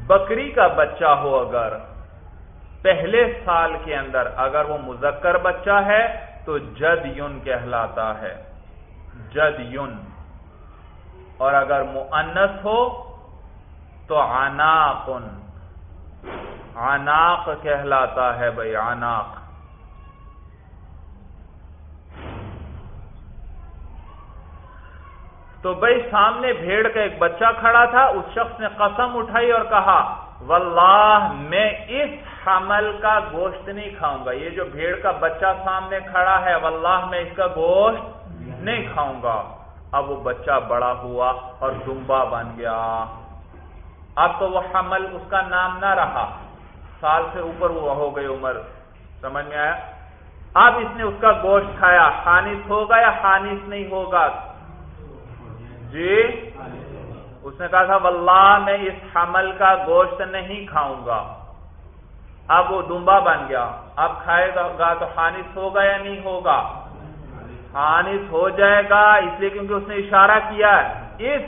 بکری کا بچہ ہو اگر پہلے سال کے اندر اگر وہ مذکر بچہ ہے تو جد یون کہلاتا ہے۔ جد یون۔ اور اگر مؤنس ہو تو عناقن۔ عناق کہلاتا ہے بھائی، عناق۔ تو بھائی، سامنے بھیڑ کا ایک بچہ کھڑا تھا، اس شخص نے قسم اٹھائی اور کہا، واللہ، میں اس حمل کا گوشت نہیں کھاؤں گا۔ یہ جو بھیڑ کا بچہ سامنے کھڑا ہے، واللہ میں اس کا گوشت نہیں کھاؤں گا۔ اب وہ بچہ بڑا ہوا اور دمبا بن گیا۔ اب تو وہ حمل اس کا نام نہ رہا۔ سال سے اوپر وہ ہو گئی عمر۔ سمجھ میں آیا؟ اب اس نے اس کا گوشت کھایا۔ خانس ہوگا یا خانس نہیں ہوگا؟ جی؟ اس نے کہا تھا، واللہ میں اس حمل کا گوشت نہیں کھاؤں گا۔ اب وہ دمبا بن گیا۔ اب کھائے گا تو خانس ہوگا یا نہیں ہوگا؟ خانس ہو جائے گا، اس لیے کیونکہ اس نے اشارہ کیا ہے۔ اس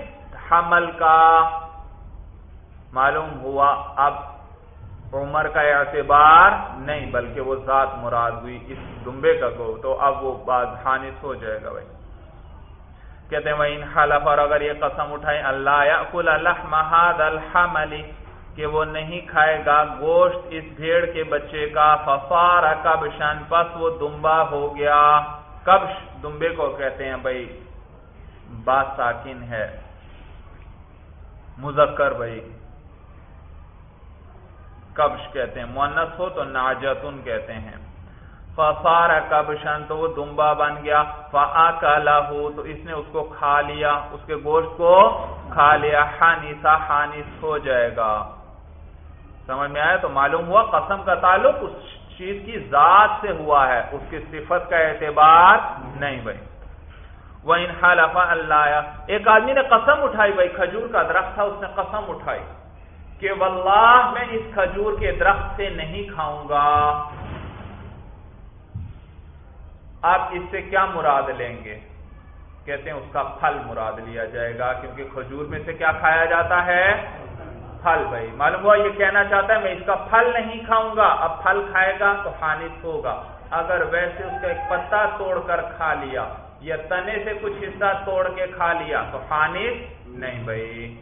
حمل کا معلوم ہوا اب عمر کا اعتبار نہیں، بلکہ وہ ذات مراد ہوئی اس دمبے کا گو۔ تو اب وہ بات خانس ہو جائے گا بھائی۔ کہتے ہیں وہ ان حلف اور اگر یہ قسم اٹھائے اللہ یا کل اللہ الحملی کہ وہ نہیں کھائے گا گوشت اس بھیڑ کے بچے کا۔ ففار کبشن پس وہ دمبا ہو گیا۔ کبش دمبے کو کہتے ہیں بھائی۔ بات ساکن ہے۔ مذکر بھائی۔ کبش کہتے ہیں۔ مونس ہو تو ناجتن کہتے ہیں۔ فار کبشن تو وہ دمبا بن گیا۔ فا تو اس نے اس کو کھا لیا۔ اس کے گوشت کو کھا لیا۔ ہانیسا ہانیس ہو جائے گا۔ سمجھ میں آیا؟ تو معلوم ہوا قسم کا تعلق اس چیز کی ذات سے ہوا ہے، اس کی صفت کا اعتبار نہیں بھائی۔ وہ ان حلفا اللہ ایک آدمی نے قسم اٹھائی بھائی، کھجور کا درخت تھا، اس نے قسم اٹھائی کہ واللہ میں اس کھجور کے درخت سے نہیں کھاؤں گا۔ آپ اس سے کیا مراد لیں گے؟ کہتے ہیں اس کا پھل مراد لیا جائے گا، کیونکہ کھجور میں سے کیا کھایا جاتا ہے؟ پھل بھائی۔ معلوم ہوا یہ کہنا چاہتا ہے، میں اس کا پھل نہیں کھاؤں گا، اب پھل کھائے گا تو خانص ہوگا۔ اگر ویسے اس کا ایک پتا توڑ کر کھا لیا یا تنے سے کچھ حصہ توڑ کے کھا لیا تو خانص نہیں بھائی۔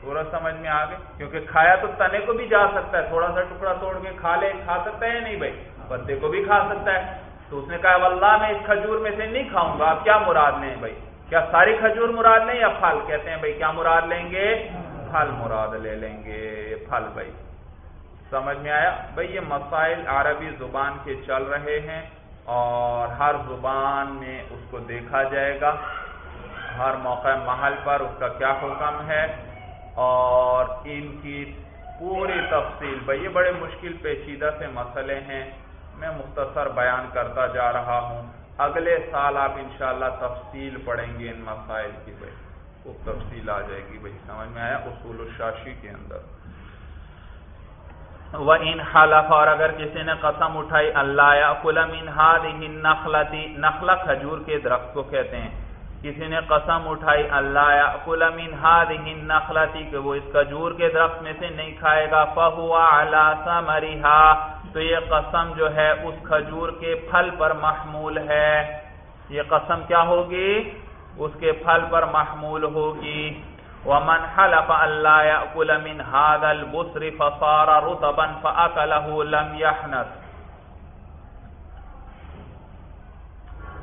تھوڑا سمجھ میں آ گئے؟ کیونکہ کھایا تو تنے کو بھی جا سکتا ہے، تھوڑا سا ٹکڑا توڑ کے کھا لے، کھا سکتا ہے نہیں بھائی؟ پتے کو بھی کھا سکتا ہے۔ تو اس نے کہا، واللہ میں اس کھجور میں سے نہیں کھاؤں گا آپ کیا مراد لیں بھائی؟ کیا ساری کھجور مراد لیں یا پھل؟ کہتے ہیں بھائی، کیا مراد لیں گے؟ پھل مراد لے لیں گے، پھل بھائی۔ سمجھ میں آیا؟ بھائی، یہ مسائل عربی زبان کے چل رہے ہیں اور ہر زبان میں اس کو دیکھا جائے گا۔ ہر موقع محل پر اس کا کیا حکم ہے؟ اور ان کی پوری تفصیل، بھائی، یہ بڑے مشکل پیچیدہ سے مسئلے ہیں۔ میں مختصر بیان کرتا جا رہا ہوں۔ اگلے سال آپ انشاءاللہ تفصیل پڑھیں گے ان مسائل کی۔ بھائی وہ تفصیل آ جائے گی بھائی، سمجھ میں آیا؟ اصول الشاشی کے اندر۔ وہ ان حلف، اور اگر کسی نے قسم اٹھائی اللہ یا فلم ان نخلتی نخلا کھجور کے درخت کو کہتے ہیں۔ کسی نے قسم اٹھائی اللہ یا فلم ان نخلتی کہ وہ اس کھجور کے درخت میں سے نہیں کھائے گا۔ فہوا اللہ سمریحا تو یہ قسم جو ہے، اس کھجور کے پھل پر محمول ہے۔ یہ قسم کیا ہوگی؟ اس کے پھل پر محمول ہوگی. ومن حلف اللہ يأكل من هذا البصر فصار رطبا فأكله لم يحنث.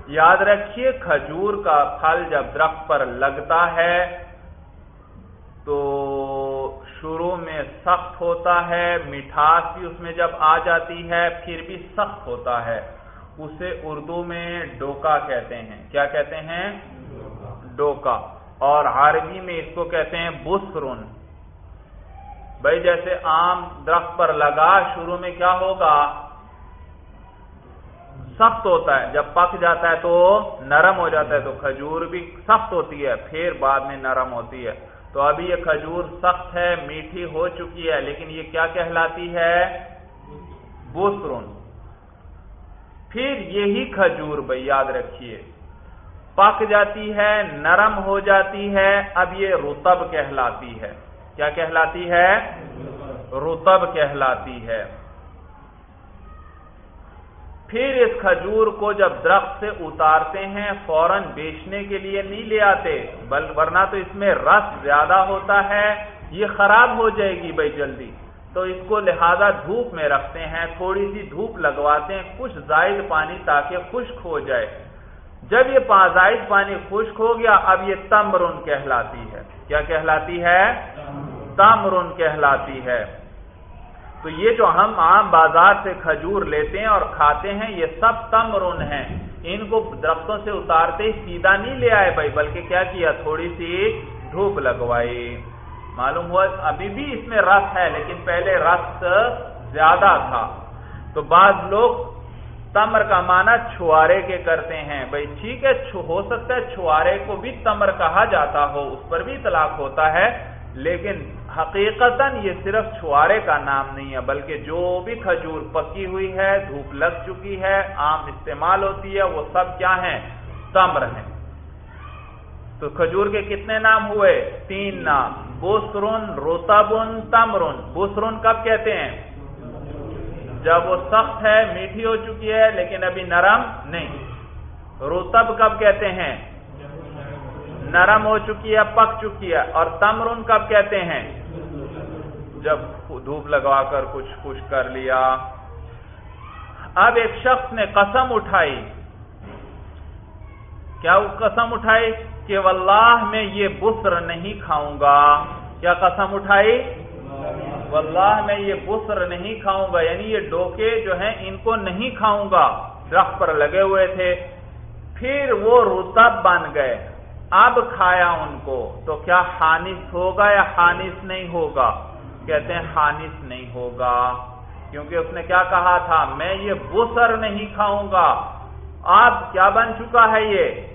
یاد رکھیے، کھجور کا پھل جب درخت پر لگتا ہے تو شروع میں سخت ہوتا ہے، مٹھاس بھی اس میں جب آ جاتی ہے، پھر بھی سخت ہوتا ہے. اسے اردو میں ڈوکا کہتے ہیں. کیا کہتے ہیں؟ ڈوکا اور عربی میں اس کو کہتے ہیں بسرن بھائی جیسے آم درخت پر لگا، شروع میں کیا ہوگا؟ سخت ہوتا ہے۔ جب پک جاتا ہے تو نرم ہو جاتا ہے، تو کھجور بھی سخت ہوتی ہے، پھر بعد میں نرم ہوتی ہے۔ تو ابھی یہ کھجور سخت ہے، میٹھی ہو چکی ہے، لیکن یہ کیا کہلاتی ہے؟ بسرن پھر یہی کھجور، بھائی یاد رکھیے۔ پک جاتی ہے، نرم ہو جاتی ہے، اب یہ رتب کہلاتی ہے۔ کیا کہلاتی ہے؟ رتب کہلاتی ہے۔ پھر اس کھجور کو جب درخت سے اتارتے ہیں، فوراً بیچنے کے لیے نہیں لے آتے، بل، ورنہ تو اس میں رس زیادہ ہوتا ہے، یہ خراب ہو جائے گی بھائی جلدی۔ تو اس کو لہذا دھوپ میں رکھتے ہیں، تھوڑی سی دھوپ لگواتے ہیں، کچھ زائد پانی تاکہ خشک ہو جائے۔ جب یہ زائد پانی خشک ہو گیا، اب یہ تمرن کہلاتی ہے۔ کیا کہلاتی ہے؟ تمرن کہلاتی ہے۔ تو یہ جو ہم عام بازار سے کھجور لیتے ہیں اور کھاتے ہیں، یہ سب تمرن ہیں۔ ان کو درختوں سے اتارتے سیدھا نہیں لے آئے بھائی، بلکہ کیا کیا؟ تھوڑی سی دھوپ لگوائی۔ معلوم ہوا، ابھی بھی اس میں رس ہے، لیکن پہلے رس زیادہ تھا۔ تو بعض لوگ تمر کا معنی چھوارے کے کرتے ہیں۔ بھائی ٹھیک ہے ہو سکتا ہے چھوارے کو بھی تمر کہا جاتا ہو، اس پر بھی اطلاق ہوتا ہے، لیکن حقیقتا یہ صرف چھوارے کا نام نہیں ہے، بلکہ جو بھی کھجور پکی ہوئی ہے، دھوپ لگ چکی ہے عام استعمال ہوتی ہے، وہ سب کیا ہیں؟ تمر ہیں۔ تو کھجور کے کتنے نام ہوئے؟ تین نام۔ بسرن روتابن تمرن بسرن کب کہتے ہیں؟ جب وہ سخت ہے، میٹھی ہو چکی ہے، لیکن ابھی نرم نہیں۔ روتب کب کہتے ہیں؟ نرم ہو چکی ہے، پک چکی ہے۔ اور تمرن کب کہتے ہیں؟ جب دھوپ لگوا کر کچھ خوش کر لیا۔ اب ایک شخص نے قسم اٹھائی۔ کیا وہ قسم اٹھائی؟ کہ واللہ میں یہ بسر نہیں کھاؤں گا۔ کیا قسم اٹھائی؟ واللہ میں یہ بسر نہیں کھاؤں گا یعنی یہ ڈوکے جو ہیں ان کو نہیں کھاؤں گا۔ درخت پر لگے ہوئے تھے۔ پھر وہ رتب بن گئے۔ اب کھایا ان کو۔ تو کیا خانس ہوگا یا خانس نہیں ہوگا؟ کہتے ہیں خانس نہیں ہوگا۔ کیونکہ اس نے کیا کہا تھا؟ میں یہ بسر نہیں کھاؤں گا۔ اب کیا بن چکا ہے یہ؟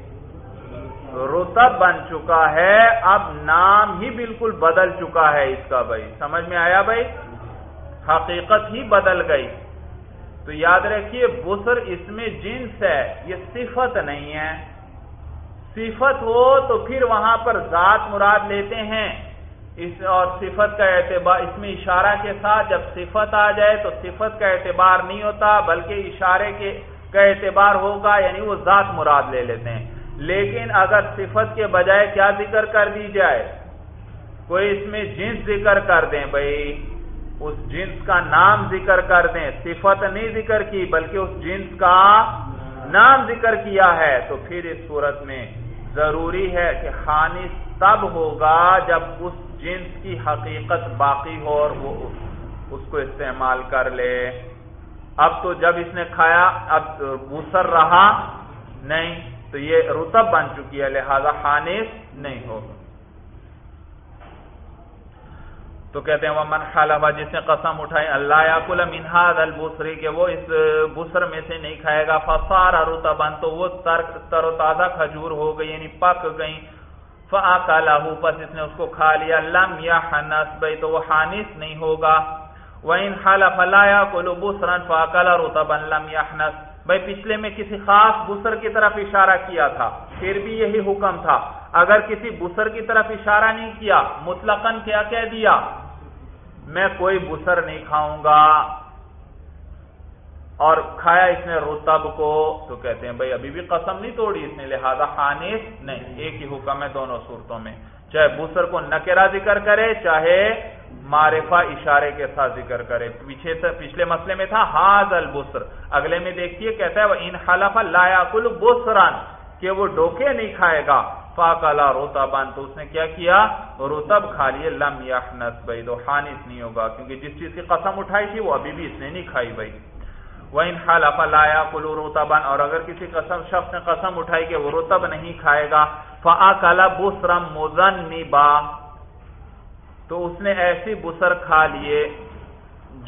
رتب بن چکا ہے، اب نام ہی بالکل بدل چکا ہے اس کا بھائی۔ سمجھ میں آیا بھائی؟ حقیقت ہی بدل گئی۔ تو یاد رکھیے، بسر اس میں جنس ہے، یہ صفت نہیں ہے۔ صفت ہو تو پھر وہاں پر ذات مراد لیتے ہیں۔ اس اور صفت کا اعتبار، اس میں اشارہ کے ساتھ جب صفت آ جائے تو صفت کا اعتبار نہیں ہوتا، بلکہ اشارے کے، کا اعتبار ہوگا یعنی وہ ذات مراد لے لیتے ہیں۔ لیکن اگر صفت کے بجائے کیا ذکر کر دی جائے؟ کوئی اس میں جنس ذکر کر دیں بھائی، اس جنس کا نام ذکر کر دیں۔ صفت نہیں ذکر کی، بلکہ اس جنس کا نام ذکر کیا ہے۔ تو پھر اس صورت میں ضروری ہے کہ خانص تب ہوگا جب اس جنس کی حقیقت باقی ہو اور وہ اس کو استعمال کر لے۔ اب تو جب اس نے کھایا، اب بسر رہا، نہیں۔ تو یہ رتب بن چکی ہے، لہذا خانص نہیں ہوگا۔ تو کہتے ہیں وہ من جس نے قسم اٹھائی، اللہ یا کل منہاد البسری کہ وہ اس بسر میں سے نہیں کھائے گا۔ فسار رتبن تو وہ تر و تازہ کھجور ہو گئی یعنی پک گئی۔ فا کالا پس اس نے اس کو کھا لیا۔ لم یا حنس بھائی تو وہ حانس نہیں ہوگا۔ وہ ان خالا فلایا کلو بسرن فا کالا رتبن لم یا بھائی پچھلے میں کسی خاص بسر کی طرف اشارہ کیا تھا، پھر بھی یہی حکم تھا۔ اگر کسی بسر کی طرف اشارہ نہیں کیا، مطلقاً کیا کہہ دیا؟ میں کوئی بسر نہیں کھاؤں گا۔ اور کھایا اس نے رتب کو، تو کہتے ہیں بھائی ابھی بھی قسم نہیں توڑی اس نے، لہذا خانس نہیں، ایک ہی حکم ہے دونوں صورتوں میں۔ چاہے بسر کو نکرا ذکر کرے، چاہے معرفہ اشارے کے ساتھ ذکر کرے۔ پیچھے پچھلے مسئلے میں تھا ہاض البسر اگلے میں دیکھیے، کہتا ہے ان خلف لایا کل بسران کہ وہ ڈوکے نہیں کھائے گا۔ فاقلا روتا بان تو اس نے کیا کیا؟ روتب کھا لیے۔ لم یحنس بھائی تو خانس نہیں ہوگا، کیونکہ جس چیز کی قسم اٹھائی تھی، وہ ابھی بھی اس نے نہیں کھائی بھائی۔ وہ ان حلف لایا کلو روتبن اور اگر کسی قسم، شخص نے قسم اٹھائی کہ وہ رتب نہیں کھائے گا فا بسرم مزن تو اس نے ایسی بسر کھا لیے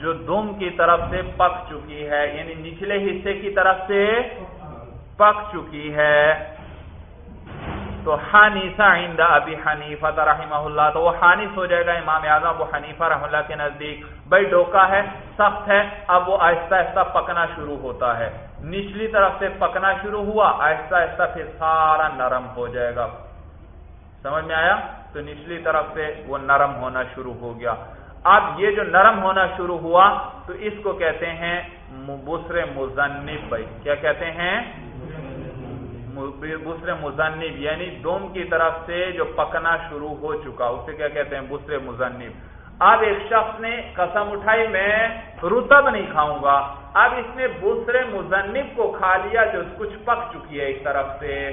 جو دم کی طرف سے پک چکی ہے یعنی نچلے حصے کی طرف سے پک چکی ہے۔ تو حانیسا عند ابی حنیفہ رحمہ اللہ، تو وہ حانیس ہو جائے گا امام اعظم ابو حنیفہ رحمہ اللہ کے نزدیک۔ بھائی ڈوکا ہے، سخت ہے، اب وہ آہستہ آہستہ پکنا شروع ہوتا ہے۔ نچلی طرف سے پکنا شروع ہوا، آہستہ آہستہ پھر سارا نرم ہو جائے گا۔ سمجھ میں آیا؟ تو نچلی طرف سے وہ نرم ہونا شروع ہو گیا۔ اب یہ جو نرم ہونا شروع ہوا تو اس کو کہتے ہیں بسر مزنب بھائی۔ کیا کہتے ہیں؟ بسر مزنب یعنی دوم کی طرف سے جو پکنا شروع ہو چکا، اسے کیا کہتے ہیں؟ بسر مزنب اب ایک شخص نے قسم اٹھائی، میں رتب نہیں کھاؤں گا۔ اب اس نے بسر مزنب کو کھا لیا، جو کچھ پک چکی ہے ایک طرف سے۔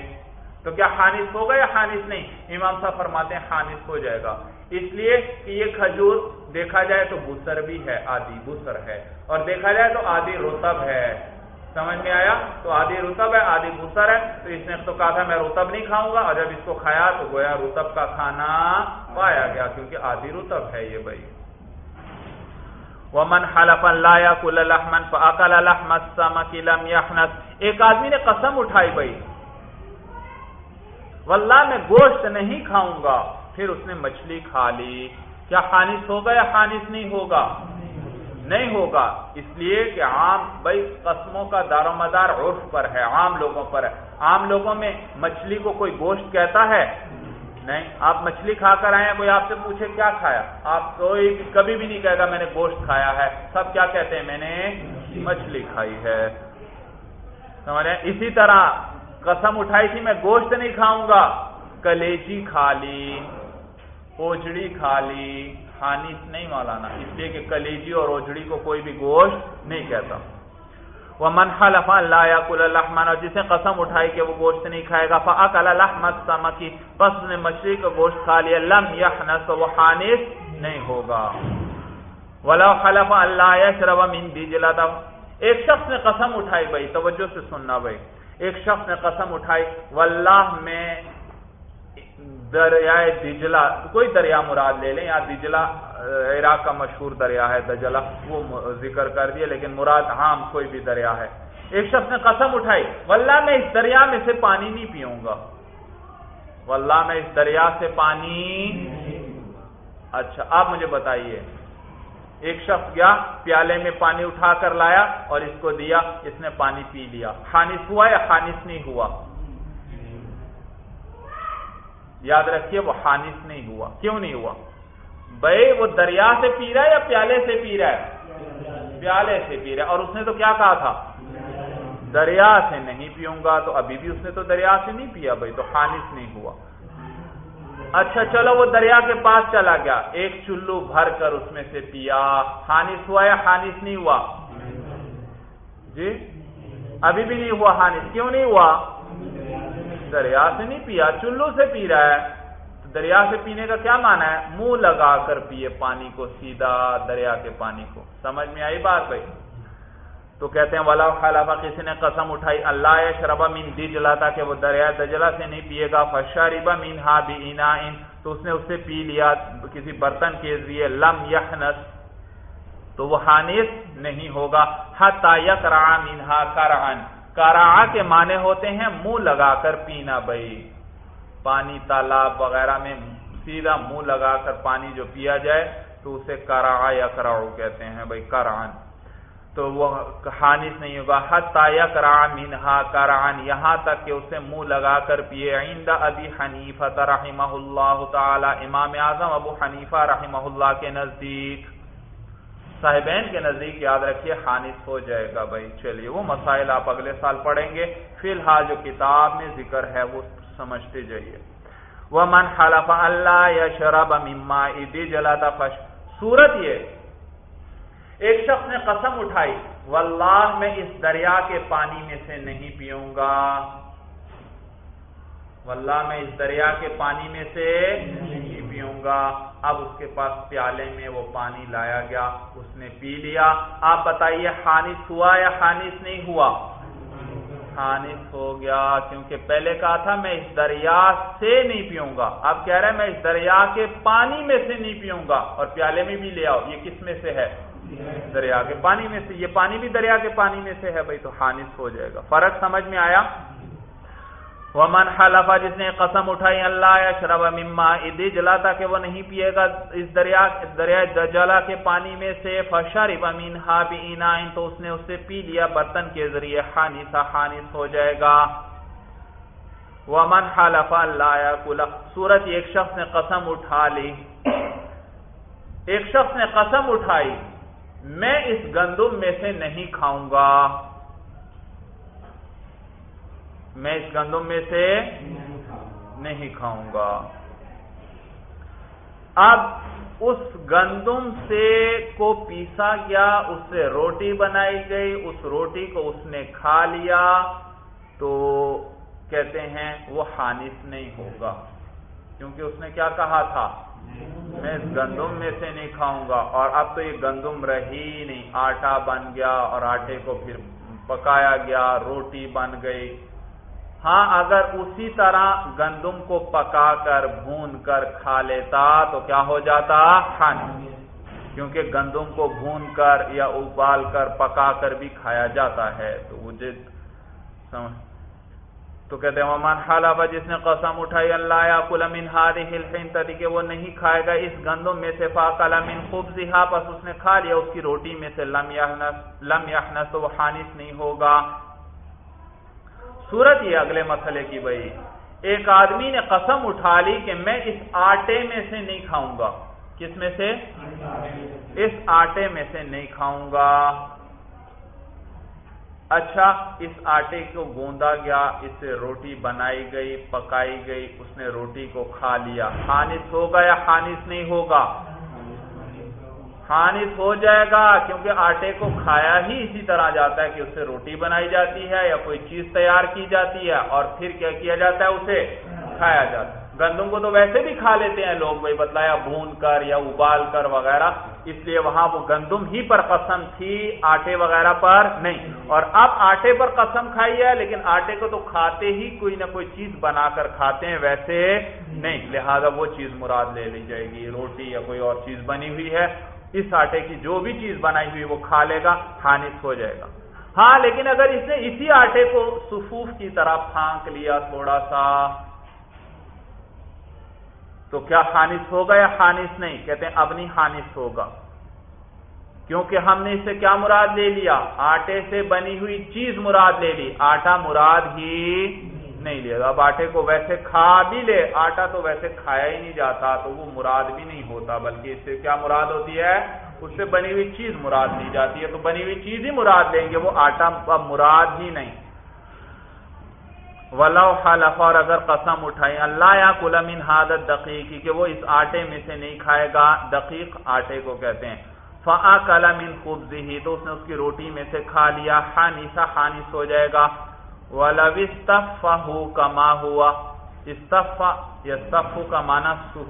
تو کیا خانص ہوگا یا خانص نہیں؟ امام صاحب فرماتے ہیں خانص ہو جائے گا۔ اس لیے کہ یہ کھجور دیکھا جائے تو بسر بھی ہے، آدھی بسر ہے۔ اور دیکھا جائے تو آدھی رتب ہے۔ سمجھ میں آیا؟ تو آدھی رتب ہے، آدھی بسر ہے۔ تو اس نے تو کہا تھا، میں رتب نہیں کھاؤں گا۔ اور جب اس کو کھایا تو گویا رتب کا کھانا پایا گیا، کیونکہ آدھی رتب ہے یہ بھائی۔ ومن حلف لا کل لحمن فاکل لحم السمك لم يحنث۔ ایک آدمی نے قسم اٹھائی بھائی۔ واللہ میں گوشت نہیں کھاؤں گا۔ پھر اس نے مچھلی کھا لی۔ کیا خانص ہوگا یا خانص نہیں ہوگا؟ نہیں ہوگا۔ اس لیے کہ عام بھائی قسموں کا دار و مدار عرف پر ہے، عام لوگوں پر ہے۔ عام لوگوں میں مچھلی کو کوئی گوشت کہتا ہے؟ نہیں۔ آپ مچھلی کھا کر آئے ہیں، کوئی آپ سے پوچھے کیا کھایا؟ آپ کوئی کبھی بھی نہیں کہے گا، میں نے گوشت کھایا ہے۔ سب کیا کہتے ہیں؟ میں نے مچھلی کھائی ہے۔ سمجھ اسی طرح قسم اٹھائی تھی، میں گوشت نہیں کھاؤں گا۔ کلیجی کھا لی، اوجڑی کھا لی۔ خانیس نہیں مولانا، اس لیے کہ کلیجی اور اوجڑی کو کوئی بھی گوشت نہیں کہتا۔ وہ منحل اللہ جسے قسم اٹھائی کہ وہ گوشت نہیں کھائے گا فاق سمکی پس نے مچھلی کا گوشت کھا لیا۔ لم یخنس وہ خانیس نہیں ہوگا۔ ولا خلف اللہ شرب من دیجلا ایک شخص نے قسم اٹھائی بھائی، توجہ سے سننا بھائی۔ ایک شخص نے قسم اٹھائی، واللہ میں دریائے دجلا کوئی دریا مراد لے لیں، یا دجلا عراق کا مشہور دریا ہے دجلا وہ ذکر کر دیا لیکن مراد عام کوئی بھی دریا ہے۔ ایک شخص نے قسم اٹھائی، واللہ میں اس دریا میں سے پانی نہیں پیوں گا۔ واللہ میں اس دریا سے پانی اچھا آپ مجھے بتائیے ایک شخص گیا، پیالے میں پانی اٹھا کر لایا اور اس کو دیا، اس نے پانی پی لیا۔ خانص ہوا یا خانص نہیں ہوا؟ یاد رکھیے، وہ خانص نہیں ہوا۔ کیوں نہیں ہوا؟ بھائی، وہ دریا سے پی رہا ہے یا پیالے سے پی رہا ہے؟ پیالے سے پی رہا ہے۔ اور اس نے تو کیا کہا تھا؟ دریا سے نہیں پیوں گا۔ تو ابھی بھی اس نے تو دریا سے نہیں پیا بھائی، تو خانص نہیں ہوا۔ اچھا چلو وہ دریا کے پاس چلا گیا۔ ایک چلو بھر کر اس میں سے پیا۔ خانص ہوا یا خانص نہیں ہوا؟ جی؟ ابھی بھی نہیں ہوا خانص کیوں نہیں ہوا؟ دریا سے نہیں پیا، چلو سے پی رہا ہے۔ دریا سے پینے کا کیا مانا ہے؟ منہ لگا کر پیے پانی کو، سیدھا دریا کے پانی کو۔ سمجھ میں آئی بات بھائی؟ تو کہتے ہیں، ولا خلافہ کسی نے قسم اٹھائی، اللہ شربا مین دی جلاتا کہ وہ دریا دجلا سے نہیں پیے گا۔ فشاربا مین ہا بھی تو اس نے اسے پی لیا کسی برتن کے ذریعے لم یخنس تو وہ حانیس نہیں ہوگا۔ حتا یکرا مینہا کرعن کرا کے معنی ہوتے ہیں، منہ لگا کر پینا بھائی۔ پانی تالاب وغیرہ میں سیدھا منہ لگا کر پانی جو پیا جائے، تو اسے کرا یا کراؤ کہتے ہیں بھائی کران تو وہ خانص نہیں ہوگا۔ منہا کران یہاں تک کہ اسے منہ لگا کر پیے۔ عند ابی حنیفہ رحمہ اللہ تعالی، امام اعظم ابو حنیفہ رحمہ اللہ کے نزدیک۔ صاحبین کے نزدیک یاد رکھیے خانص ہو جائے گا بھائی۔ چلیے، وہ مسائل آپ اگلے سال پڑھیں گے۔ فی الحال جو کتاب میں ذکر ہے، وہ سمجھتے جائیے۔ وہ من حلف اللہ یا شراب مما فش صورت یہ ایک شخص نے قسم اٹھائی، واللہ میں اس دریا کے پانی میں سے نہیں پیوں گا۔ واللہ میں اس دریا کے پانی میں سے نہیں پیوں گا۔ اب اس کے پاس پیالے میں وہ پانی لایا گیا، اس نے پی لیا۔ آپ بتائیے، خانس ہوا یا خانس نہیں ہوا؟ خانس ہو گیا، کیونکہ پہلے کہا تھا میں اس دریا سے نہیں پیوں گا۔ اب کہہ رہے میں اس دریا کے پانی میں سے نہیں پیوں گا اور پیالے میں بھی لے آؤ، یہ کس میں سے ہے؟ دریا کے پانی میں سے، یہ پانی بھی دریا کے پانی میں سے ہے بھائی، تو خانس ہو جائے گا۔ فرق سمجھ میں آیا؟ ومن حلفا جس نے قسم اٹھائی اللہ یا شرب مما ادی جلاتا کہ وہ نہیں پیے گا اس دریا دریا جلا کے پانی میں سے۔ فشرب منها بیناء تو اس نے اسے پی لیا برتن کے ذریعے۔ خانسا خانس ہو جائے گا۔ ومن حلف اللہ یاکل۔ صورت ایک شخص نے قسم اٹھا لی۔ ایک شخص نے قسم اٹھائی۔ میں اس گندم میں سے نہیں کھاؤں گا۔ میں اس گندم میں سے نہیں کھاؤں گا۔ اب اس گندم سے کو پیسا گیا، اس سے روٹی بنائی گئی، اس روٹی کو اس نے کھا لیا تو کہتے ہیں وہ خانس نہیں ہوگا۔ کیونکہ اس نے کیا کہا تھا؟ میں اس گندم میں سے نہیں کھاؤں گا اور اب تو یہ گندم رہی نہیں۔ آٹا بن گیا اور آٹے کو پھر پکایا گیا، روٹی بن گئی۔ ہاں اگر اسی طرح گندم کو پکا کر، بھون کر کھا لیتا تو کیا ہو جاتا؟ خانی کیونکہ گندم کو بھون کر یا ابال کر، پکا کر بھی کھایا جاتا ہے۔ تو مجھے تو کہتے ہیں ممان حالہ جس نے قسم اٹھائی، اللہ یا کل من ہل کہ وہ نہیں کھائے گا اس گندم میں سے، فاقل من خوب پس اس نے کھا لیا اس کی روٹی میں سے، لم یحنس لم یحنس تو وہ حانس نہیں ہوگا۔ صورت یہ اگلے مسئلے کی بھائی، ایک آدمی نے قسم اٹھا لی کہ میں اس آٹے میں سے نہیں کھاؤں گا۔ کس میں سے؟ اس آٹے میں سے نہیں کھاؤں گا۔ اچھا اس آٹے کو گوندا گیا اس سے روٹی بنائی گئی، پکائی گئی، اس نے روٹی کو کھا لیا۔ خانس ہوگا یا خانس نہیں ہوگا۔ خانس ہو جائے گا، کیونکہ آٹے کو کھایا ہی اسی طرح جاتا ہے کہ اس سے روٹی بنائی جاتی ہے یا کوئی چیز تیار کی جاتی ہے اور پھر کیا کیا جاتا ہے؟ اسے کھایا جاتا ہے۔ گندم کو تو ویسے بھی کھا لیتے ہیں لوگ بھائی بتلایا، بھون کر یا ابال کر وغیرہ۔ اس لیے وہاں وہ گندم ہی پر قسم تھی، آٹے وغیرہ پر نہیں۔ اور اب آٹے پر قسم کھائی ہے، لیکن آٹے کو تو کھاتے ہی کوئی نہ کوئی چیز بنا کر کھاتے ہیں، ویسے نہیں۔ لہذا وہ چیز مراد لے لی جائے گی۔ روٹی یا کوئی اور چیز بنی ہوئی ہے، اس آٹے کی جو بھی چیز بنائی ہوئی وہ کھا لے گا خانس ہو جائے گا۔ ہاں لیکن اگر اس نے اسی آٹے کو سفوف کی طرح پھانک لیا، تھوڑا سا تو کیا خانس ہوگا یا خانس نہیں؟ کہتے ہیں اب نہیں خانس ہوگا۔ کیونکہ ہم نے اس سے کیا مراد لے لیا؟ آٹے سے بنی ہوئی چیز مراد لے لی۔ آٹا مراد ہی نہیں لیا۔ اب آٹے کو ویسے کھا بھی لے، آٹا تو ویسے کھایا ہی نہیں جاتا، تو وہ مراد بھی نہیں ہوتا، بلکہ اس سے کیا مراد ہوتی ہے؟ اس سے بنی ہوئی چیز مراد لی جاتی ہے۔ تو بنی ہوئی چیز ہی مراد لیں گے، وہ آٹا مراد ہی نہیں۔ ولو حلف اور اگر قسم اٹھائی، اللہ یا کلمن حادت دقیقی کہ وہ اس آٹے میں سے نہیں کھائے گا، دقیق آٹے کو کہتے ہیں۔ فا کلامن خوبزی تو اس نے اس کی روٹی میں سے کھا لیا خانیسا خانس ہو جائے گا۔ کما ہوا استفا یا صفو کا معنی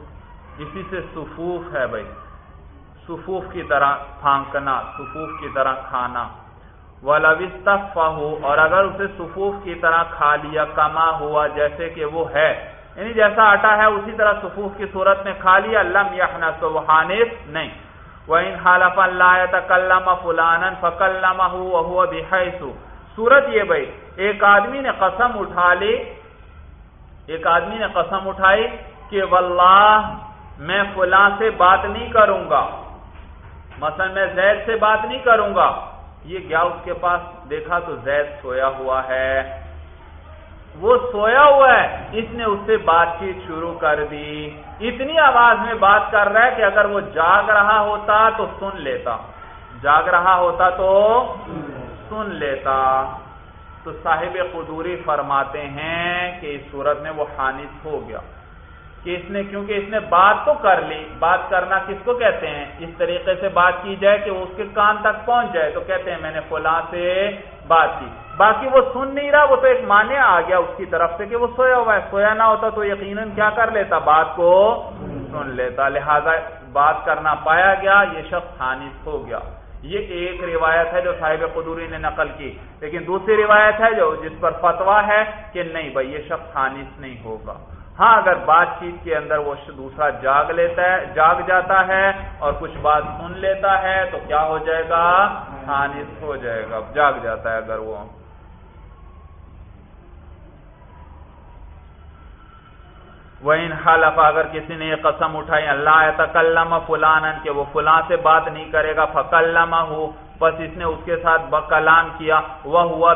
اسی سے سفوف ہے بھائی۔ سفوف کی طرح پھانکنا، سفوف کی طرح کھانا۔ اور اگر اسے سفوف کی طرح کھا لیا، کما ہوا، جیسے کہ وہ ہے یعنی جیسا آٹا ہے، اسی طرح سفوف کی صورت میں کھا لیا، لم یحنا سبحانف نہیں۔ وہ ان حالف اللہ تکلم فلانا فکلمہ وهو صورت یہ بھائی، ایک آدمی نے قسم اٹھا لی، ایک آدمی نے قسم اٹھائی کہ واللہ، میں فلاں سے بات نہیں کروں گا۔ مثلا میں زید سے بات نہیں کروں گا۔ یہ گیا اس کے پاس؟ دیکھا تو زید سویا ہوا ہے۔ وہ سویا ہوا ہے۔ اس نے اس سے بات چیت شروع کر دی۔ اتنی آواز میں بات کر رہا ہے کہ اگر وہ جاگ رہا ہوتا تو سن لیتا۔ جاگ رہا ہوتا تو سن لیتا۔ تو صاحب قدوری فرماتے ہیں کہ اس صورت میں وہ حانس ہو گیا۔ کہ اس نے کیونکہ اس نے بات تو کر لی۔ بات کرنا کس کو کہتے ہیں؟ اس طریقے سے بات کی جائے کہ اس کے کان تک پہنچ جائے تو کہتے ہیں، میں نے فلاں سے بات کی۔ باقی وہ سن نہیں رہا، وہ تو ایک معنی آ گیا اس کی طرف سے کہ وہ سویا ہوا ہے۔ سویا نہ ہوتا تو یقیناً کیا کر لیتا؟ بات کو سن لیتا۔ لہذا بات کرنا پایا گیا، یہ شخص حانس ہو گیا۔ یہ ایک روایت ہے جو صاحب قدوری نے نقل کی۔ لیکن دوسری روایت ہے جو جس پر فتوا ہے کہ نہیں بھائی، یہ شخص حانس نہیں ہوگا۔ ہاں اگر بات چیت کے اندر وہ دوسرا جاگ لیتا ہے، جاگ جاتا ہے اور کچھ بات سن لیتا ہے تو کیا ہو جائے گا؟ حانس ہو جائے گا۔ جاگ جاتا ہے اگر وہ۔ وہ ان حلف اگر کسی نے یہ قسم اٹھائی، اللہ تکلم فلان کہ وہ فلاں سے بات نہیں کرے گا فکلم ہو بس اس نے اس کے ساتھ کلام کیا وہ ہوا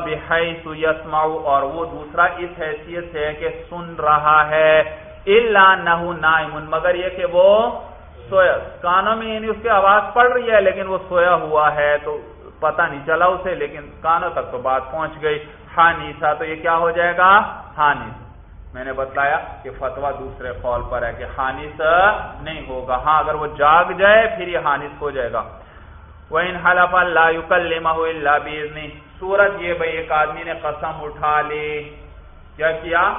یسما اور وہ دوسرا اس حیثیت سے کہ سن رہا ہے۔ اللہ نہ مگر یہ کہ وہ سویا۔ کانوں میں یعنی اس کی آواز پڑ رہی ہے، لیکن وہ سویا ہوا ہے، تو پتہ نہیں چلا اسے، لیکن کانوں تک تو بات پہنچ گئی۔ ہانیسا تو یہ کیا ہو جائے گا؟ ہانیسا میں نے بتایا کہ فتوا دوسرے قول پر ہے کہ حانس نہیں ہوگا۔ ہاں اگر وہ جاگ جائے، پھر یہ حانس ہو جائے گا۔ وہ ان حلف اللہ اللہ بیزنی سورت یہ بھائی، ایک آدمی نے قسم اٹھا لی۔ کیا کیا؟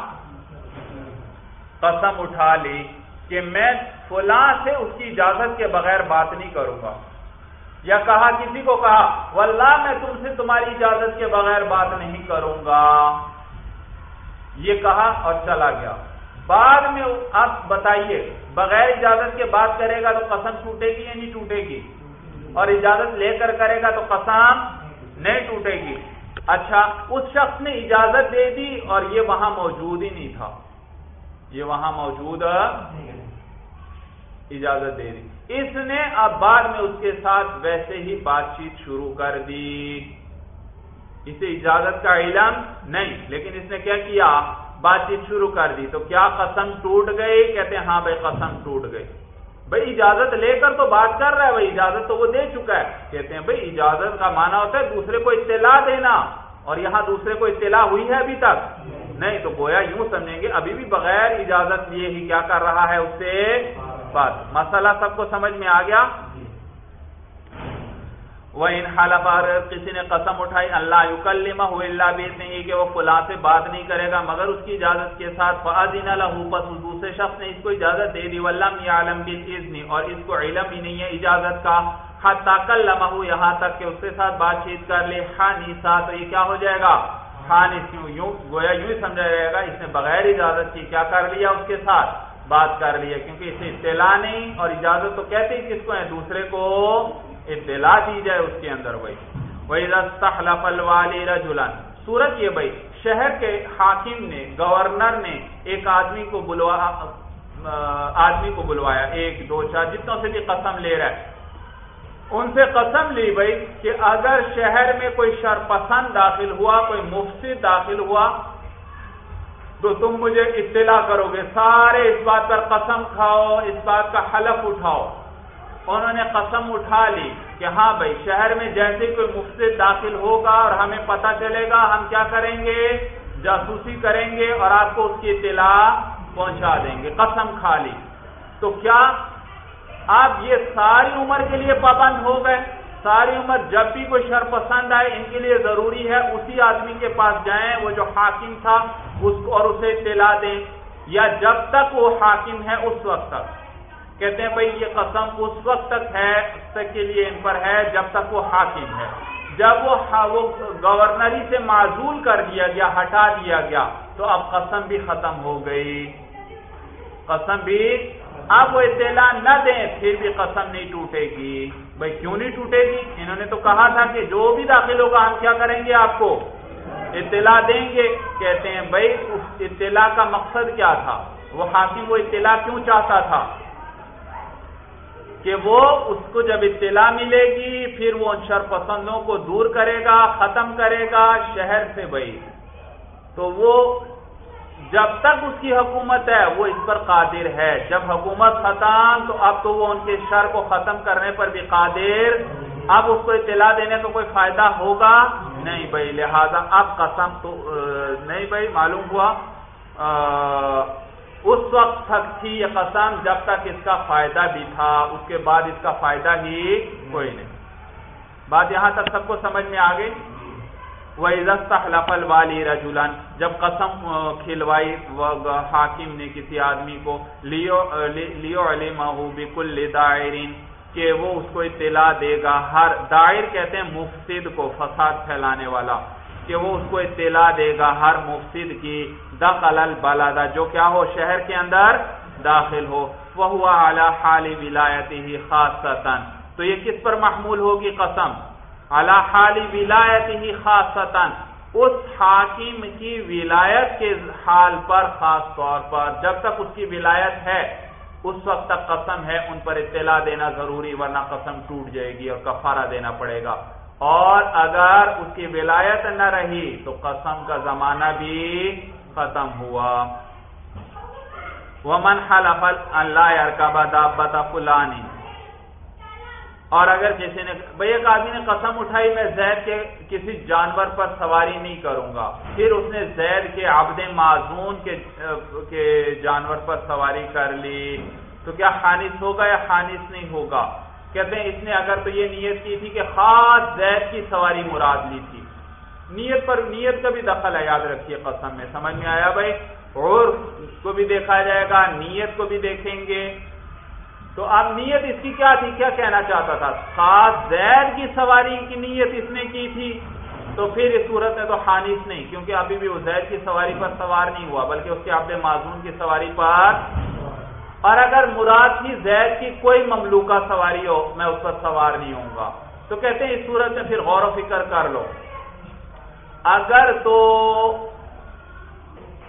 قسم اٹھا لی کہ میں فلاں سے اس کی اجازت کے بغیر بات نہیں کروں گا۔ یا کہا، کسی کو کہا، واللہ، میں تم سے تمہاری اجازت کے بغیر بات نہیں کروں گا۔ یہ کہا اور چلا گیا۔ بعد میں آپ بتائیے، بغیر اجازت کے بات کرے گا تو قسم ٹوٹے گی یا نہیں ٹوٹے گی؟ اور اجازت لے کر کرے گا تو قسم نہیں ٹوٹے گی۔ اچھا اس شخص نے اجازت دے دی اور یہ وہاں موجود ہی نہیں تھا۔ یہ وہاں موجود اجازت دے دی۔ اس نے اب بعد میں اس کے ساتھ ویسے ہی بات چیت شروع کر دی۔ اسے اجازت کا علم نہیں، لیکن اس نے کیا کیا؟ بات چیت شروع کر دی۔ تو کیا قسم ٹوٹ گئی؟ کہتے ہیں ہاں بھائی، قسم ٹوٹ گئی۔ بھائی اجازت لے کر تو بات کر رہا ہے، بھائی اجازت تو وہ دے چکا ہے۔ کہتے ہیں، بھائی اجازت کا معنی ہوتا ہے دوسرے کو اطلاع دینا۔ اور یہاں دوسرے کو اطلاع ہوئی ہے ابھی تک؟ نہیں، تو گویا یوں سمجھیں گے، ابھی بھی بغیر اجازت لیے ہی کیا کر رہا ہے، اس سے بات۔ مسئلہ سب کو سمجھ میں آ گیا؟ وہ ان حالف کسی نے قسم اٹھائی، اللہ یکلمہ اللہ بیت نہیں کہ وہ فلاں سے بات نہیں کرے گا، مگر اس کی اجازت کے ساتھ فاضین لہو پس دوسرے شخص نے اس کو اجازت دے دی واللم یعلم بالاذن اور اس کو علم ہی نہیں ہے اجازت کا۔ حتی کلمہ یہاں تک کہ اس کے ساتھ بات چیت کر لے۔ حانیسا تو یہ کیا ہو جائے گا؟ حانیس یوں یوں، گویا یوں ہی سمجھا جائے گا۔ اس نے بغیر اجازت کی کیا کر لیا؟ اس کے ساتھ بات کر لیا، کیونکہ اسے اطلاع نہیں اور اجازت تو کہتے ہی کس کو ہے؟ دوسرے کو۔ اطلاع دی جائے اس کے اندر بھائی۔ وہی رستخلف الوالی رجلن صورت یہ بھائی، شہر کے حاکم نے، گورنر نے ایک آدمی کو بلوا آدمی کو بلوایا، ایک، دو، چار جتنوں سے بھی قسم لے رہا ہے۔ ان سے قسم لی بھائی کہ اگر شہر میں کوئی شرپسند داخل ہوا، کوئی مفسد داخل ہوا، تو تم مجھے اطلاع کرو گے۔ سارے اس بات پر قسم کھاؤ، اس بات کا حلف اٹھاؤ۔ انہوں نے قسم اٹھا لی کہ ہاں بھائی، شہر میں جیسے کوئی مفت داخل ہوگا اور ہمیں پتا چلے گا ہم کیا کریں گے؟ جاسوسی کریں گے اور آپ کو اس کی اطلاع پہنچا دیں گے۔ قسم کھا لی۔ تو کیا آپ یہ ساری عمر کے لیے پابند ہو گئے؟ ساری عمر جب بھی کوئی شر پسند آئے، ان کے لیے ضروری ہے اسی آدمی کے پاس جائیں، وہ جو حاکم تھا، اس کو اور اسے اطلاع دیں۔ یا جب تک وہ حاکم ہے، اس وقت تک۔ کہتے ہیں بھائی یہ قسم اس وقت تک ہے تک کے لیے ان پر ہے جب تک وہ حاکم ہے۔ جب وہ گورنری سے معذول کر دیا گیا، ہٹا دیا گیا، تو اب قسم بھی ختم ہو گئی۔ قسم بھی اب وہ اطلاع نہ دیں، پھر بھی قسم نہیں ٹوٹے گی۔ بھائی کیوں نہیں ٹوٹے گی؟ انہوں نے تو کہا تھا کہ جو بھی داخل ہوگا، ہم کیا کریں گے آپ کو؟ اطلاع دیں گے۔ کہتے ہیں بھائی، اس اطلاع کا مقصد کیا تھا؟ وہ حاکم وہ اطلاع کیوں چاہتا تھا؟ کہ وہ اس کو جب اطلاع ملے گی، پھر وہ ان شر پسندوں کو دور کرے گا، ختم کرے گا شہر سے بھائی۔ تو وہ جب تک اس کی حکومت ہے، وہ اس پر قادر ہے۔ جب حکومت ختم، تو اب تو وہ ان کے شر کو ختم کرنے پر بھی قادر۔ اب اس کو اطلاع دینے کا کوئی فائدہ ہوگا؟ نہیں بھائی، لہذا اب قسم تو نہیں بھائی، معلوم ہوا۔ اس وقت تک تھی یہ قسم جب تک اس کا فائدہ بھی تھا، اس کے بعد اس کا فائدہ ہی کوئی نہیں۔ بات یہاں تک سب کو سمجھ میں آ گئی؟ وہ عزت حلفل والی رجولن جب قسم کھلوائی حاکم نے کسی آدمی کو، لیو لیو علی محبوبی کل دائرین، کہ وہ اس کو اطلاع دے گا۔ ہر دائر کہتے ہیں مفسد کو، فساد پھیلانے والا۔ کہ وہ اس کو اطلاع دے گا ہر مفسد کی دخل البلدہ، جو کیا ہو، شہر کے اندر داخل ہو۔ وہ ہوا اعلی حال ولایت ہی خاص تو یہ کس پر محمول ہوگی قسم؟ اعلی حال ولایت ہی خاص اس حاکم کی ولایت کے حال پر خاص طور پر۔ جب تک اس کی ولایت ہے، اس وقت تک قسم ہے، ان پر اطلاع دینا ضروری، ورنہ قسم ٹوٹ جائے گی اور کفارہ دینا پڑے گا۔ اور اگر اس کی ولایت نہ رہی تو قسم کا زمانہ بھی ختم ہوا۔ ومن حلف اللہ ارکبا دابت فلانی اور اگر کسی نے بھئی ایک آدمی نے قسم اٹھائی، میں زید کے کسی جانور پر سواری نہیں کروں گا۔ پھر اس نے زید کے عبد معذون کے جانور پر سواری کر لی۔ تو کیا خانص ہوگا یا خانص نہیں ہوگا؟ کہتے ہیں اس نے اگر تو یہ نیت کی تھی کہ خاص زید کی سواری مراد لی تھی۔ نیت پر نیت کا بھی دخل ہے، یاد رکھیے قسم میں، سمجھ میں آیا بھائی؟ اور کو بھی دیکھا جائے گا، نیت کو بھی دیکھیں گے۔ تو اب نیت اس کی کیا تھی؟ کیا کہنا چاہتا تھا؟ خاص زید کی سواری کی نیت اس نے کی تھی۔ تو پھر اس صورت میں تو خانص نہیں، کیونکہ ابھی بھی وہ زید کی سواری پر سوار نہیں ہوا، بلکہ اس کے عبد معذون کی سواری پر اور اگر مراد کی زید کی کوئی مملوکہ سواری ہو، میں اس پر سوار نہیں ہوں گا۔ تو کہتے ہیں اس صورت میں پھر غور و فکر کر لو۔ اگر تو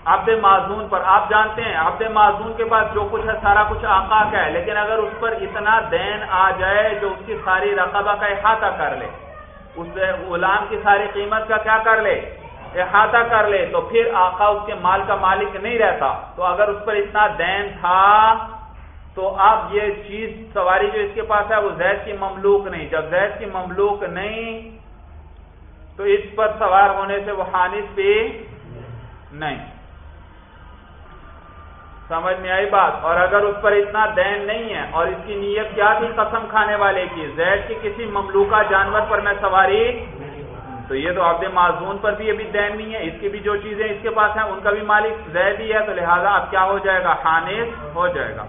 عبد معذون پر، آپ جانتے ہیں، عبد معذون کے پاس جو کچھ ہے، سارا کچھ آقا کا ہے، لیکن اگر اس پر اتنا دین آ جائے جو اس کی ساری رقبہ کا احاطہ کر لے، اس غلام کی ساری قیمت کا کیا کر لے؟ احاطہ کر لے تو پھر آقا اس کے مال کا مالک نہیں رہتا۔ تو اگر اس پر اتنا دین تھا تو اب یہ چیز سواری جو اس کے پاس ہے وہ زید کی مملوک نہیں۔ جب زید کی مملوک نہیں تو اس پر سوار ہونے سے وہ حانس بھی نہیں۔ سمجھ میں آئی بات؟ اور اگر اس پر اتنا دین نہیں ہے اور اس کی نیت کیا تھی قسم کھانے والے کی؟ زید کی کسی مملوکہ جانور پر میں سواری تو یہ تو عبد معذون پر بھی ابھی دین نہیں ہے، اس کی بھی جو چیزیں اس کے پاس ہیں، ان کا بھی مالک زید ہی ہے، تو لہذا اب کیا ہو جائے گا؟ حانس ہو جائے گا۔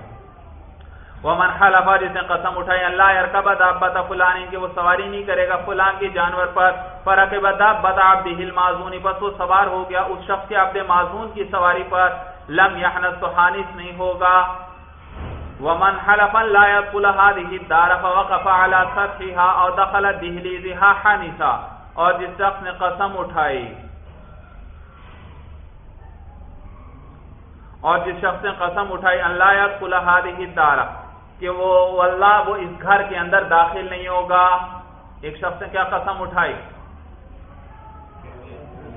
وہ منحلفا جس نے قسم اٹھائی، اللہ ارکب دابت فلانی، کہ وہ سواری نہیں کرے گا فلان کی جانور پر۔ فرق بداب بدا بہل معذونی بس وہ سوار ہو گیا اس شخص کے عبد معذون کی سواری پر۔ لم یحنس تو حانس نہیں ہوگا۔ ومن حلف لا يدخل هذه الدار فوقف على سطحها او دخل دهليزها حانسا اور جس شخص نے قسم اٹھائی اور جس شخص نے قسم اٹھائی اللہ ہی دارا کہ وہ اللہ وہ اس گھر کے اندر داخل نہیں ہوگا۔ ایک شخص نے کیا قسم اٹھائی؟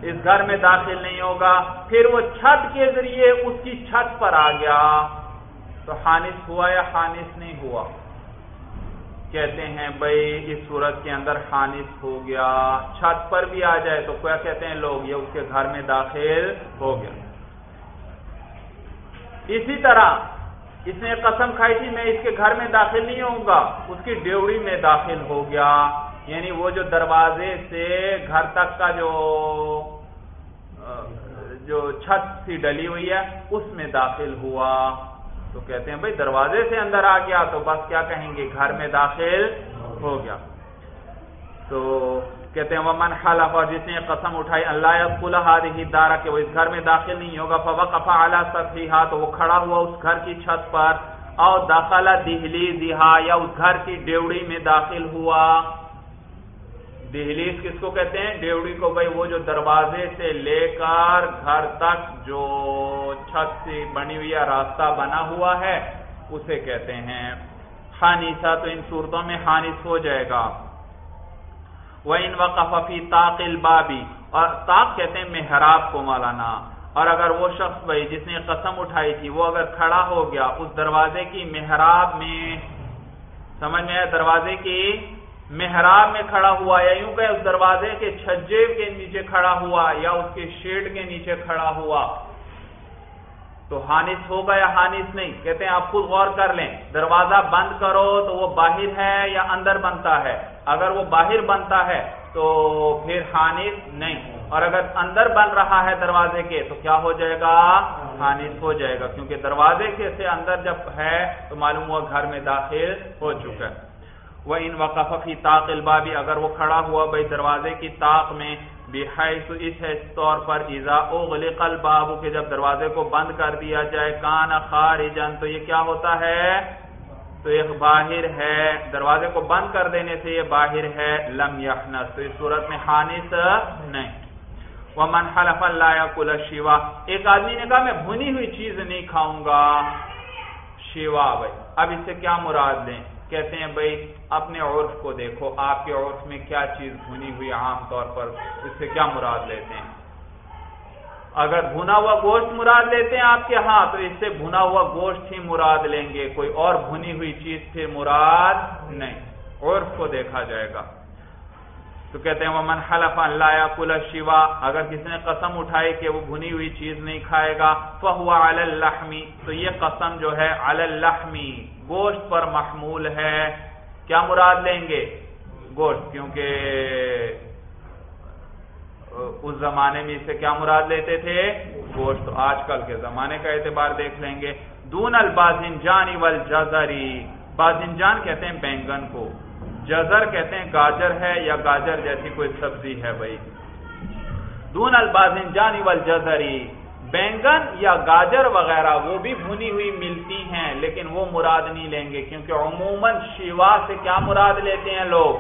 اس گھر میں داخل نہیں ہوگا۔ پھر وہ چھت کے ذریعے اس کی چھت پر آ گیا۔ تو خانص ہوا یا خانص نہیں ہوا؟ کہتے ہیں بھائی اس صورت کے اندر خانص ہو گیا، چھت پر بھی آ جائے تو کیا کہتے ہیں لوگ، یہ اس کے گھر میں داخل ہو گیا۔ اسی طرح اس نے قسم کھائی تھی، میں اس کے گھر میں داخل نہیں ہوں گا، اس کی ڈیوڑی میں داخل ہو گیا۔ یعنی وہ جو دروازے سے گھر تک کا جو جو چھت سی ڈلی ہوئی ہے، اس میں داخل ہوا۔ تو کہتے ہیں، بھائی دروازے سے اندر آ گیا تو بس کیا کہیں گے؟ گھر میں داخل ہو گیا. تو کہتے ہیں وہ من اور جس نے قسم اٹھائی، اللہ دارا کہ وہ اس گھر میں داخل نہیں ہوگا فوق اعلیٰ سب تو وہ کھڑا ہوا اس گھر کی چھت پر، اور داخلہ دہلی دہا یا اس گھر کی ڈیوڑی میں داخل ہوا۔ دہلیز کس کو کہتے ہیں؟ ڈیوڑی کو، بھائی وہ جو دروازے سے لے کر گھر تک جو چھت سے بنی ہوئی راستہ بنا ہوا ہے، اسے کہتے ہیں۔ خانیسا تو ان صورتوں میں خانص ہو جائے گا۔ وہ ان وقفی تاقل بابی اور تاق کہتے ہیں محراب کو مولانا۔ اور اگر وہ شخص، بھائی، جس نے قسم اٹھائی تھی، وہ اگر کھڑا ہو گیا، اس دروازے کی محراب میں، سمجھ میں آیا؟ دروازے کی محراب میں کھڑا ہوا یا یوں کہ اس دروازے کے چھجے کے نیچے کھڑا ہوا یا اس کے شیڈ کے نیچے کھڑا ہوا۔ تو ہانس ہوگا یا ہانس نہیں۔ کہتے ہیں آپ خود غور کر لیں۔ دروازہ بند کرو تو وہ باہر ہے یا اندر بنتا ہے؟ اگر وہ باہر بنتا ہے تو پھر حانس نہیں۔ اور اگر اندر بن رہا ہے دروازے کے تو کیا ہو جائے گا؟ حانس ہو جائے گا۔ کیونکہ دروازے کے سے اندر جب ہے تو معلوم ہوا گھر میں داخل ہو چکا ہے۔ وہ ان وقفی تاق البابی اگر وہ کھڑا ہوا بھائی دروازے کی طاق میں، بحیث اس طور پر اذا اغلق الباب کہ جب دروازے کو بند کر دیا جائے، کان خارجن تو یہ کیا ہوتا ہے؟ تو یہ باہر ہے۔ دروازے کو بند کر دینے سے یہ باہر ہے۔ لم یحنس تو اس صورت میں حانس نہیں۔ ومن حلف اللہ یاکل الشوا ایک آدمی نے کہا، میں بھنی ہوئی چیز نہیں کھاؤں گا۔ شیوا بھائی، اب اس سے کیا مراد دیں کہتے ہیں، بھائی، اپنے عرف کو دیکھو، آپ کے عرف میں کیا چیز بھنی ہوئی عام طور پر، اس سے کیا مراد لیتے ہیں؟ اگر بھنا ہوا گوشت مراد لیتے ہیں آپ کے ہاں تو اس سے بھنا ہوا گوشت ہی مراد لیں گے، کوئی اور بھنی ہوئی چیز پھر مراد نہیں۔ عرف کو دیکھا جائے گا۔ تو کہتے ہیں وہ من حلف اللہ کل شیوا اگر کسی نے قسم اٹھائی کہ وہ بھنی ہوئی چیز نہیں کھائے گا فہو الحمی تو یہ قسم جو ہے الحمی گوشت پر محمول ہے۔ کیا مراد لیں گے؟ گوشت، کیونکہ اس زمانے میں اسے کیا مراد لیتے تھے؟ گوشت۔ آج کل کے زمانے کا اعتبار دیکھ لیں گے۔ دون البازن جانی والجزری۔ بازن جان کہتے ہیں بینگن کو۔ جزر کہتے ہیں گاجر ہے یا گاجر جیسی کوئی سبزی ہے بھائی؟ دون البازن جانی والجزری، بینگن یا گاجر وغیرہ وہ بھی بھنی ہوئی ملتی ہیں، لیکن وہ مراد نہیں لیں گے، کیونکہ عموماً شیوا سے کیا مراد لیتے ہیں لوگ؟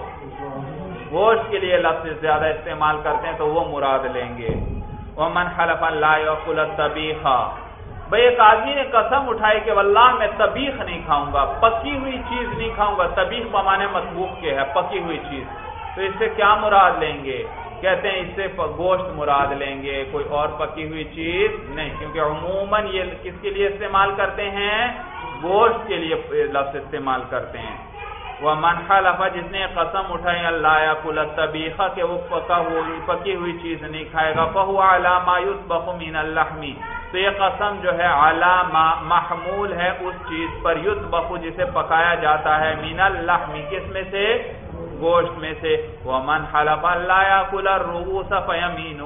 گوشت کے لیے لفظ زیادہ استعمال کرتے ہیں تو وہ مراد لیں گے۔ وہ من حلف اللہ طبیخہ بھائی ایک آدمی نے قسم اٹھائی کہ واللہ میں طبیخ نہیں کھاؤں گا، پکی ہوئی چیز نہیں کھاؤں گا طبیخ بمانے مطبوخ کے ہے، پکی ہوئی چیز۔ تو اس سے کیا مراد لیں گے؟ کہتے ہیں اس سے گوشت مراد لیں گے، کوئی اور پکی ہوئی چیز نہیں، کیونکہ عموماً یہ کس کے لیے استعمال کرتے ہیں؟ گوشت کے لیے لفظ استعمال کرتے ہیں۔ وہ منخا لفا جس نے قسم اٹھائی، اللہ کل طبیخہ کہ وہ پکا ہوئی، پکی ہوئی چیز نہیں کھائے گا بہو علامہ بخمین الحمی تو یہ قسم جو ہے علامہ محمول ہے اس چیز پر یوت بخو جسے پکایا جاتا ہے مین الحمی کس میں سے؟ گوشت میں سے۔ وہ حلف اللہ کلر روح سفین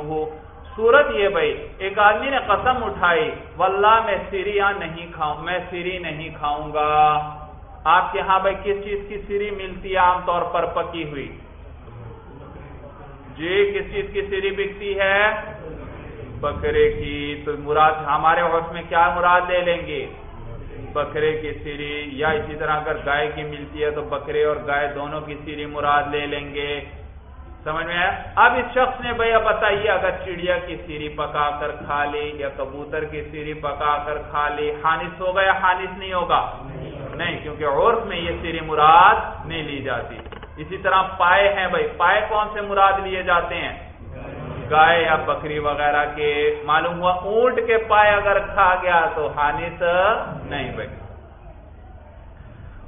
صورت یہ بھائی، ایک آدمی نے قسم اٹھائی، واللہ میں سیریاں نہیں کھاؤں، میں سیری نہیں کھاؤں گا۔ آپ کے ہاں بھائی کس چیز کی سیری ملتی ہے عام طور پر پکی ہوئی؟ جی کس چیز کی سیری بکتی ہے؟ بکرے کی تو مراد ہمارے عرف میں کیا مراد لے لیں گے؟ بکرے کی سیری یا اسی طرح اگر گائے کی ملتی ہے تو بکرے اور گائے دونوں کی سیری مراد لے لیں گے۔ سمجھ میں آیا؟ اب اس شخص نے بھیا بتائیے، اگر چڑیا کی سیری پکا کر کھا لی یا کبوتر کی سیری پکا کر کھا لی خانص ہوگا یا خانص نہیں ہوگا؟ نہیں، کیونکہ عورت میں یہ سیری مراد نہیں لی جاتی۔ اسی طرح پائے ہیں بھائی، پائے کون سے مراد لیے جاتے ہیں؟ گائے یا بکری وغیرہ کے، معلوم ہوا اونٹ کے پائے اگر کھا گیا تو حانس نہیں بھائی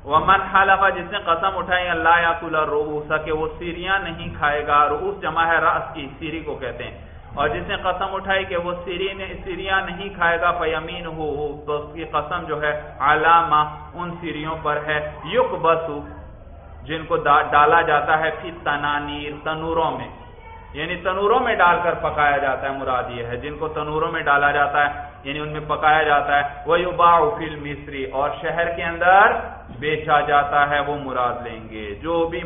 ومن حلفہ جس نے قسم اٹھائی، اللہ یا کلا روسا کہ وہ سیریاں نہیں کھائے گا۔ روس جمع ہے راس کی، سیری کو کہتے ہیں۔ اور جس نے قسم اٹھائی کہ وہ سیری سیریاں نہیں کھائے گا فیمین ہو تو اس کی قسم جو ہے، علامہ ان سیریوں پر ہے۔ یق بسو جن کو ڈالا جاتا ہے پھر تنانیر تنوروں میں۔ یعنی تنوروں میں ڈال کر پکایا جاتا ہے، مراد یہ ہے۔ جن کو تنوروں میں ڈالا جاتا ہے یعنی ان میں پکایا جاتا ہے۔ وہ یوبا فل مصری اور شہر کے اندر بیچا جاتا ہے، وہ مراد لیں گے۔ جو بھی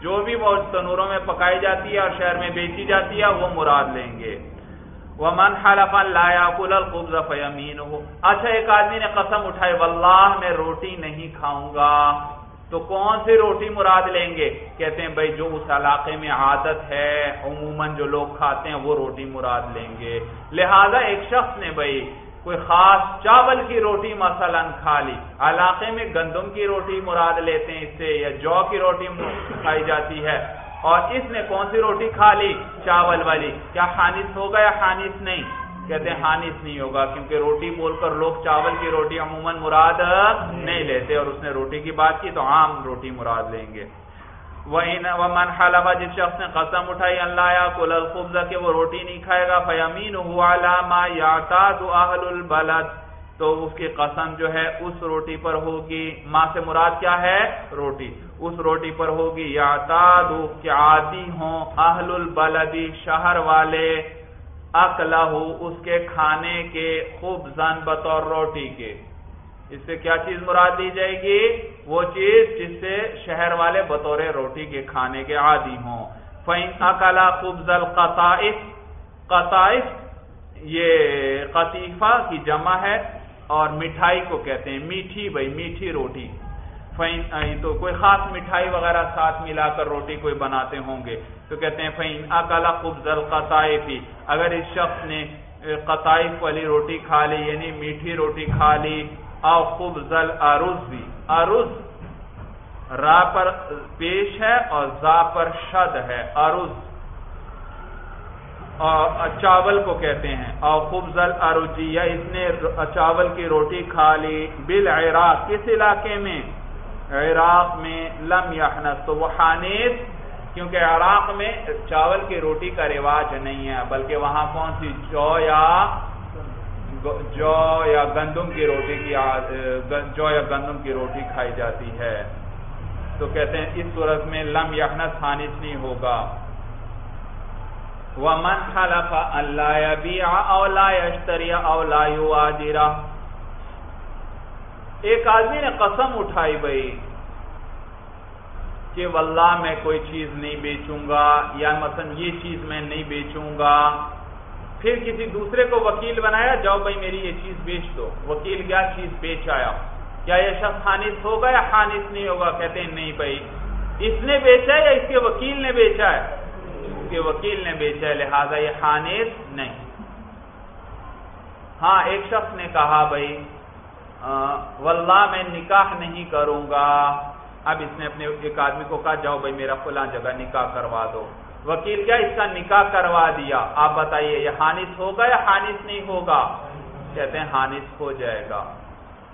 جو بھی وہ تنوروں میں پکائی جاتی ہے اور شہر میں بیچی جاتی ہے، وہ مراد لیں گے۔ وہ من حلف لایا کل القبض فیمین ہو اچھا ایک آدمی نے قسم اٹھائی، واللہ، میں روٹی نہیں کھاؤں گا۔ تو کون سی روٹی مراد لیں گے؟ کہتے ہیں بھائی جو اس علاقے میں عادت ہے، عموماً جو لوگ کھاتے ہیں، وہ روٹی مراد لیں گے۔ لہذا ایک شخص نے بھائی کوئی خاص چاول کی روٹی مثلا کھا لی، علاقے میں گندم کی روٹی مراد لیتے ہیں اس سے، یا جو کی روٹی کھائی جاتی ہے۔ اور اس نے کون سی روٹی کھا لی؟ چاول والی۔ کیا خانص ہوگا یا خانص نہیں؟ کہتے ہیں ہانس نہیں ہوگا، کیونکہ روٹی بول کر لوگ چاول کی روٹی عموماً مراد نہیں لیتے اور اس نے روٹی کی بات کی تو عام روٹی مراد لیں گے۔ وہ من جس شخص نے قسم اٹھائی اللہ یا کل الخبز، کہ وہ روٹی نہیں کھائے گا فیمین ہوا لاما یا اہل البلد۔ تو اس کی قسم جو ہے، اس روٹی پر ہوگی۔ ماں سے مراد کیا ہے؟ روٹی۔ اس روٹی پر ہوگی یا تادو کہ عادی ہوں اہل البلدی شہر والے۔ اکلہ اس کے کھانے کے خوب زن بطور روٹی کے۔ اس سے کیا چیز مراد دی جائے گی؟ وہ چیز جس سے شہر والے بطور روٹی کے کھانے کے عادی ہوں۔ فَإِنْ أَكَلَا خُبْزَ الْقَطَائِفِ، قطائف، یہ قطیفہ کی جمع ہے اور مٹھائی کو کہتے ہیں۔ میٹھی، بھائی، میٹھی روٹی۔ تو کوئی خاص مٹھائی وغیرہ ساتھ ملا کر روٹی کوئی بناتے ہوں گے، تو کہتے ہیں فین اکلا خبز القطائفی اگر اس شخص نے قطائف والی روٹی کھا لی یعنی میٹھی روٹی کھا لی او خبز الارز بھی ارز را پر پیش ہے اور زا پر شد ہے، ارز چاول کو کہتے ہیں اور خبز الارجی یا اس نے چاول کی روٹی کھا لی، بالعراق کس علاقے میں عراق میں لم یحنس تو وہ حانیس کیونکہ عراق میں چاول کی روٹی کا رواج نہیں ہے، بلکہ وہاں کون سی جو یا جو یا گندم کی روٹی کی جو یا گندم کی روٹی کھائی جاتی ہے۔ تو کہتے ہیں اس صورت میں لم یحنس حانس نہیں ہوگا۔ وَمَنْ حَلَفَ أَنْ لَا يَبِيعَ أَوْ لَا يَشْتَرِيَ أَوْ لَا ایک آدمی نے قسم اٹھائی بھئی کہ واللہ میں کوئی چیز نہیں بیچوں گا یا مثلا یہ چیز میں نہیں بیچوں گا۔ پھر کسی دوسرے کو وکیل بنایا، جاؤ بھائی میری یہ چیز بیچ دو۔ وکیل کیا چیز بیچ آیا؟ کیا یہ شخص خانص ہوگا یا خانص نہیں ہوگا؟ کہتے ہیں نہیں بھائی۔ اس نے بیچا ہے یا اس کے وکیل نے بیچا ہے؟ اس کے وکیل نے بیچا ہے، لہذا یہ خانص نہیں۔ ہاں ایک شخص نے کہا بھائی واللہ میں نکاح نہیں کروں گا۔ اب اس نے اپنے ایک آدمی کو کہا، جاؤ بھائی میرا فلاں جگہ نکاح کروا دو۔ وکیل کیا، اس کا نکاح کروا دیا۔ آپ بتائیے، یہ حانس ہوگا یا حانس نہیں ہوگا؟ کہتے ہیں حانس ہو جائے گا۔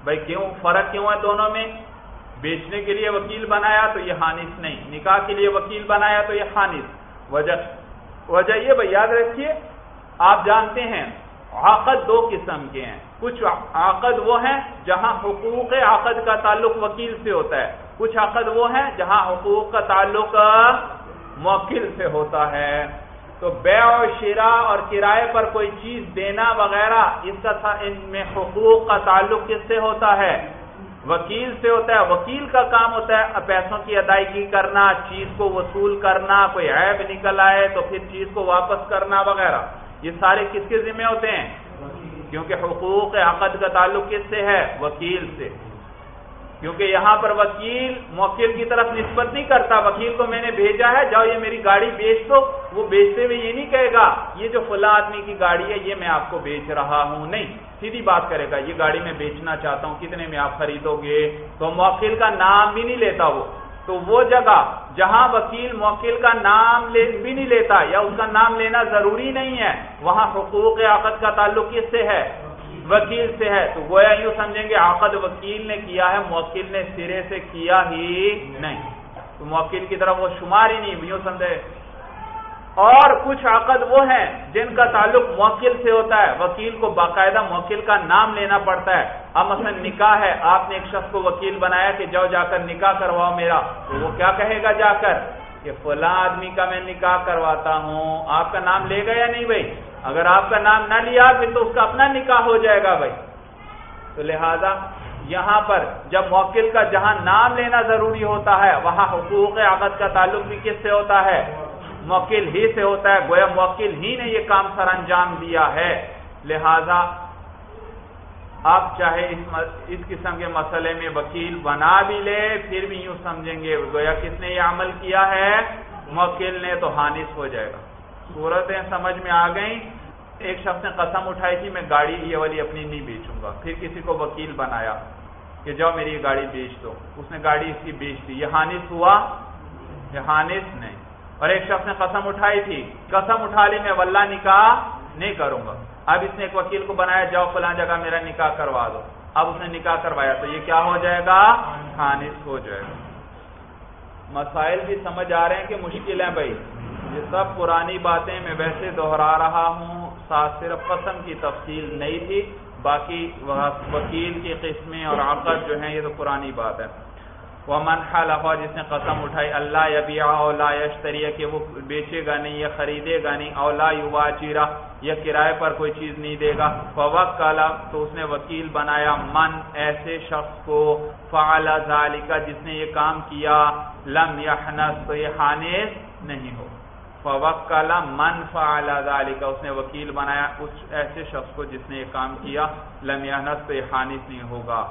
بھائی کیوں؟ فرق کیوں ہے دونوں میں؟ بیچنے کے لیے وکیل بنایا تو یہ حانس نہیں۔ نکاح کے لیے وکیل بنایا تو یہ حانس وجہ وجہ یہ بھائی، یاد رکھیے، آپ جانتے ہیں عقد دو قسم کے ہیں۔ کچھ عقد وہ ہیں جہاں حقوق عقد کا تعلق وکیل سے ہوتا ہے۔ کچھ عقد وہ ہیں جہاں حقوق کا تعلق موکل سے ہوتا ہے۔ تو بے و شرا اور کرائے پر کوئی چیز دینا وغیرہ، اس کا ان میں حقوق کا تعلق کس سے ہوتا ہے؟ وکیل سے ہوتا ہے۔ وکیل کا کام ہوتا ہے پیسوں کی ادائیگی کرنا، چیز کو وصول کرنا، کوئی عیب نکل آئے تو پھر چیز کو واپس کرنا وغیرہ۔ یہ سارے کس کے ذمہ ہوتے ہیں؟ کیونکہ حقوق عقد کا تعلق کس سے ہے؟ وکیل سے۔ کیونکہ یہاں پر وکیل موکل کی طرف نسبت نہیں کرتا۔ وکیل کو میں نے بھیجا ہے، جاؤ یہ میری گاڑی بیچ دو۔ وہ بیچتے ہوئے یہ نہیں کہے گا، یہ جو فلاں آدمی کی گاڑی ہے، یہ میں آپ کو بیچ رہا ہوں۔ نہیں، سیدھی بات کرے گا، یہ گاڑی میں بیچنا چاہتا ہوں، کتنے میں آپ خریدو گے؟ تو موکل کا نام بھی نہیں لیتا وہ۔ تو وہ جگہ جہاں وکیل موکل کا نام بھی نہیں لیتا یا اس کا نام لینا ضروری نہیں ہے، وہاں حقوق عقد کا تعلق کس سے ہے؟ وکیل سے ہے۔ تو گویا یوں سمجھیں گے عقد وکیل نے کیا ہے، موکل نے سرے سے کیا ہی نہیں۔ تو موکل کی طرف وہ شمار ہی نہیں، یوں سمجھے اور کچھ عقد وہ ہیں جن کا تعلق موکل سے ہوتا ہے۔ وکیل کو باقاعدہ موکل کا نام لینا پڑتا ہے۔ اب مثلا نکاح ہے، آپ نے ایک شخص کو وکیل بنایا کہ جاؤ جا کر نکاح کرواؤ میرا، تو وہ کیا کہے گا جا کر؟ کہ فلاں آدمی کا میں نکاح کرواتا ہوں۔ آپ کا نام لے گا یا نہیں بھائی؟ اگر آپ کا نام نہ لیا پھر تو اس کا اپنا نکاح ہو جائے گا بھائی۔ تو لہذا یہاں پر جب موکل کا جہاں نام لینا ضروری ہوتا ہے، وہاں حقوق عقد کا تعلق بھی کس سے ہوتا ہے؟ موکل ہی سے ہوتا ہے، گویا موکل ہی نے یہ کام سر انجام دیا ہے۔ لہذا آپ چاہے اس قسم کے مسئلے میں وکیل بنا بھی لے، پھر بھی یوں سمجھیں گے، گویا کس نے یہ عمل کیا ہے؟ موکل نے تو ہانس ہو جائے گا۔ صورتیں سمجھ میں آ گئیں۔ ایک شخص نے قسم اٹھائی تھی، میں گاڑی یہ والی اپنی نہیں بیچوں گا۔ پھر کسی کو وکیل بنایا کہ جاؤ میری یہ گاڑی بیچ دو۔ اس نے گاڑی اس کی بیچ دی۔ یہ ہانس ہوا؟ یہ ہانس نہیں۔ اور ایک شخص نے قسم اٹھائی تھی، قسم اٹھا لی، میں واللہ نکاح نہیں کروں گا۔ اب اس نے ایک وکیل کو بنایا، جاؤ فلاں جگہ میرا نکاح کروا دو۔ اب اس نے نکاح کروایا، تو یہ کیا ہو جائے گا؟ خانص ہو جائے گا۔ مسائل بھی سمجھ آ رہے ہیں کہ مشکل ہیں بھائی۔ یہ سب پرانی باتیں میں ویسے دوہرا رہا ہوں۔ ساتھ صرف قسم کی تفصیل نہیں تھی، باقی وکیل کی قسمیں اور عقد جو ہیں، یہ تو پرانی بات ہے وہ من جس نے قسم اٹھائی، اللہ یبیع اولا یشتری، کہ وہ بیچے گا نہیں یا خریدے گا نہیں اولا یواجرا یا کرائے پر کوئی چیز نہیں دے گا۔ فوکل تو اس نے وکیل بنایا من، ایسے شخص کو۔ فعل ذالک جس نے یہ کام کیا، لم یحنس تو یہ حانس نہیں ہو۔ فوکل من فعل ذالک اس نے وکیل بنایا، اس ایسے شخص کو جس نے یہ کام کیا، لم یحنس تو یہ حانس نہیں ہوگا۔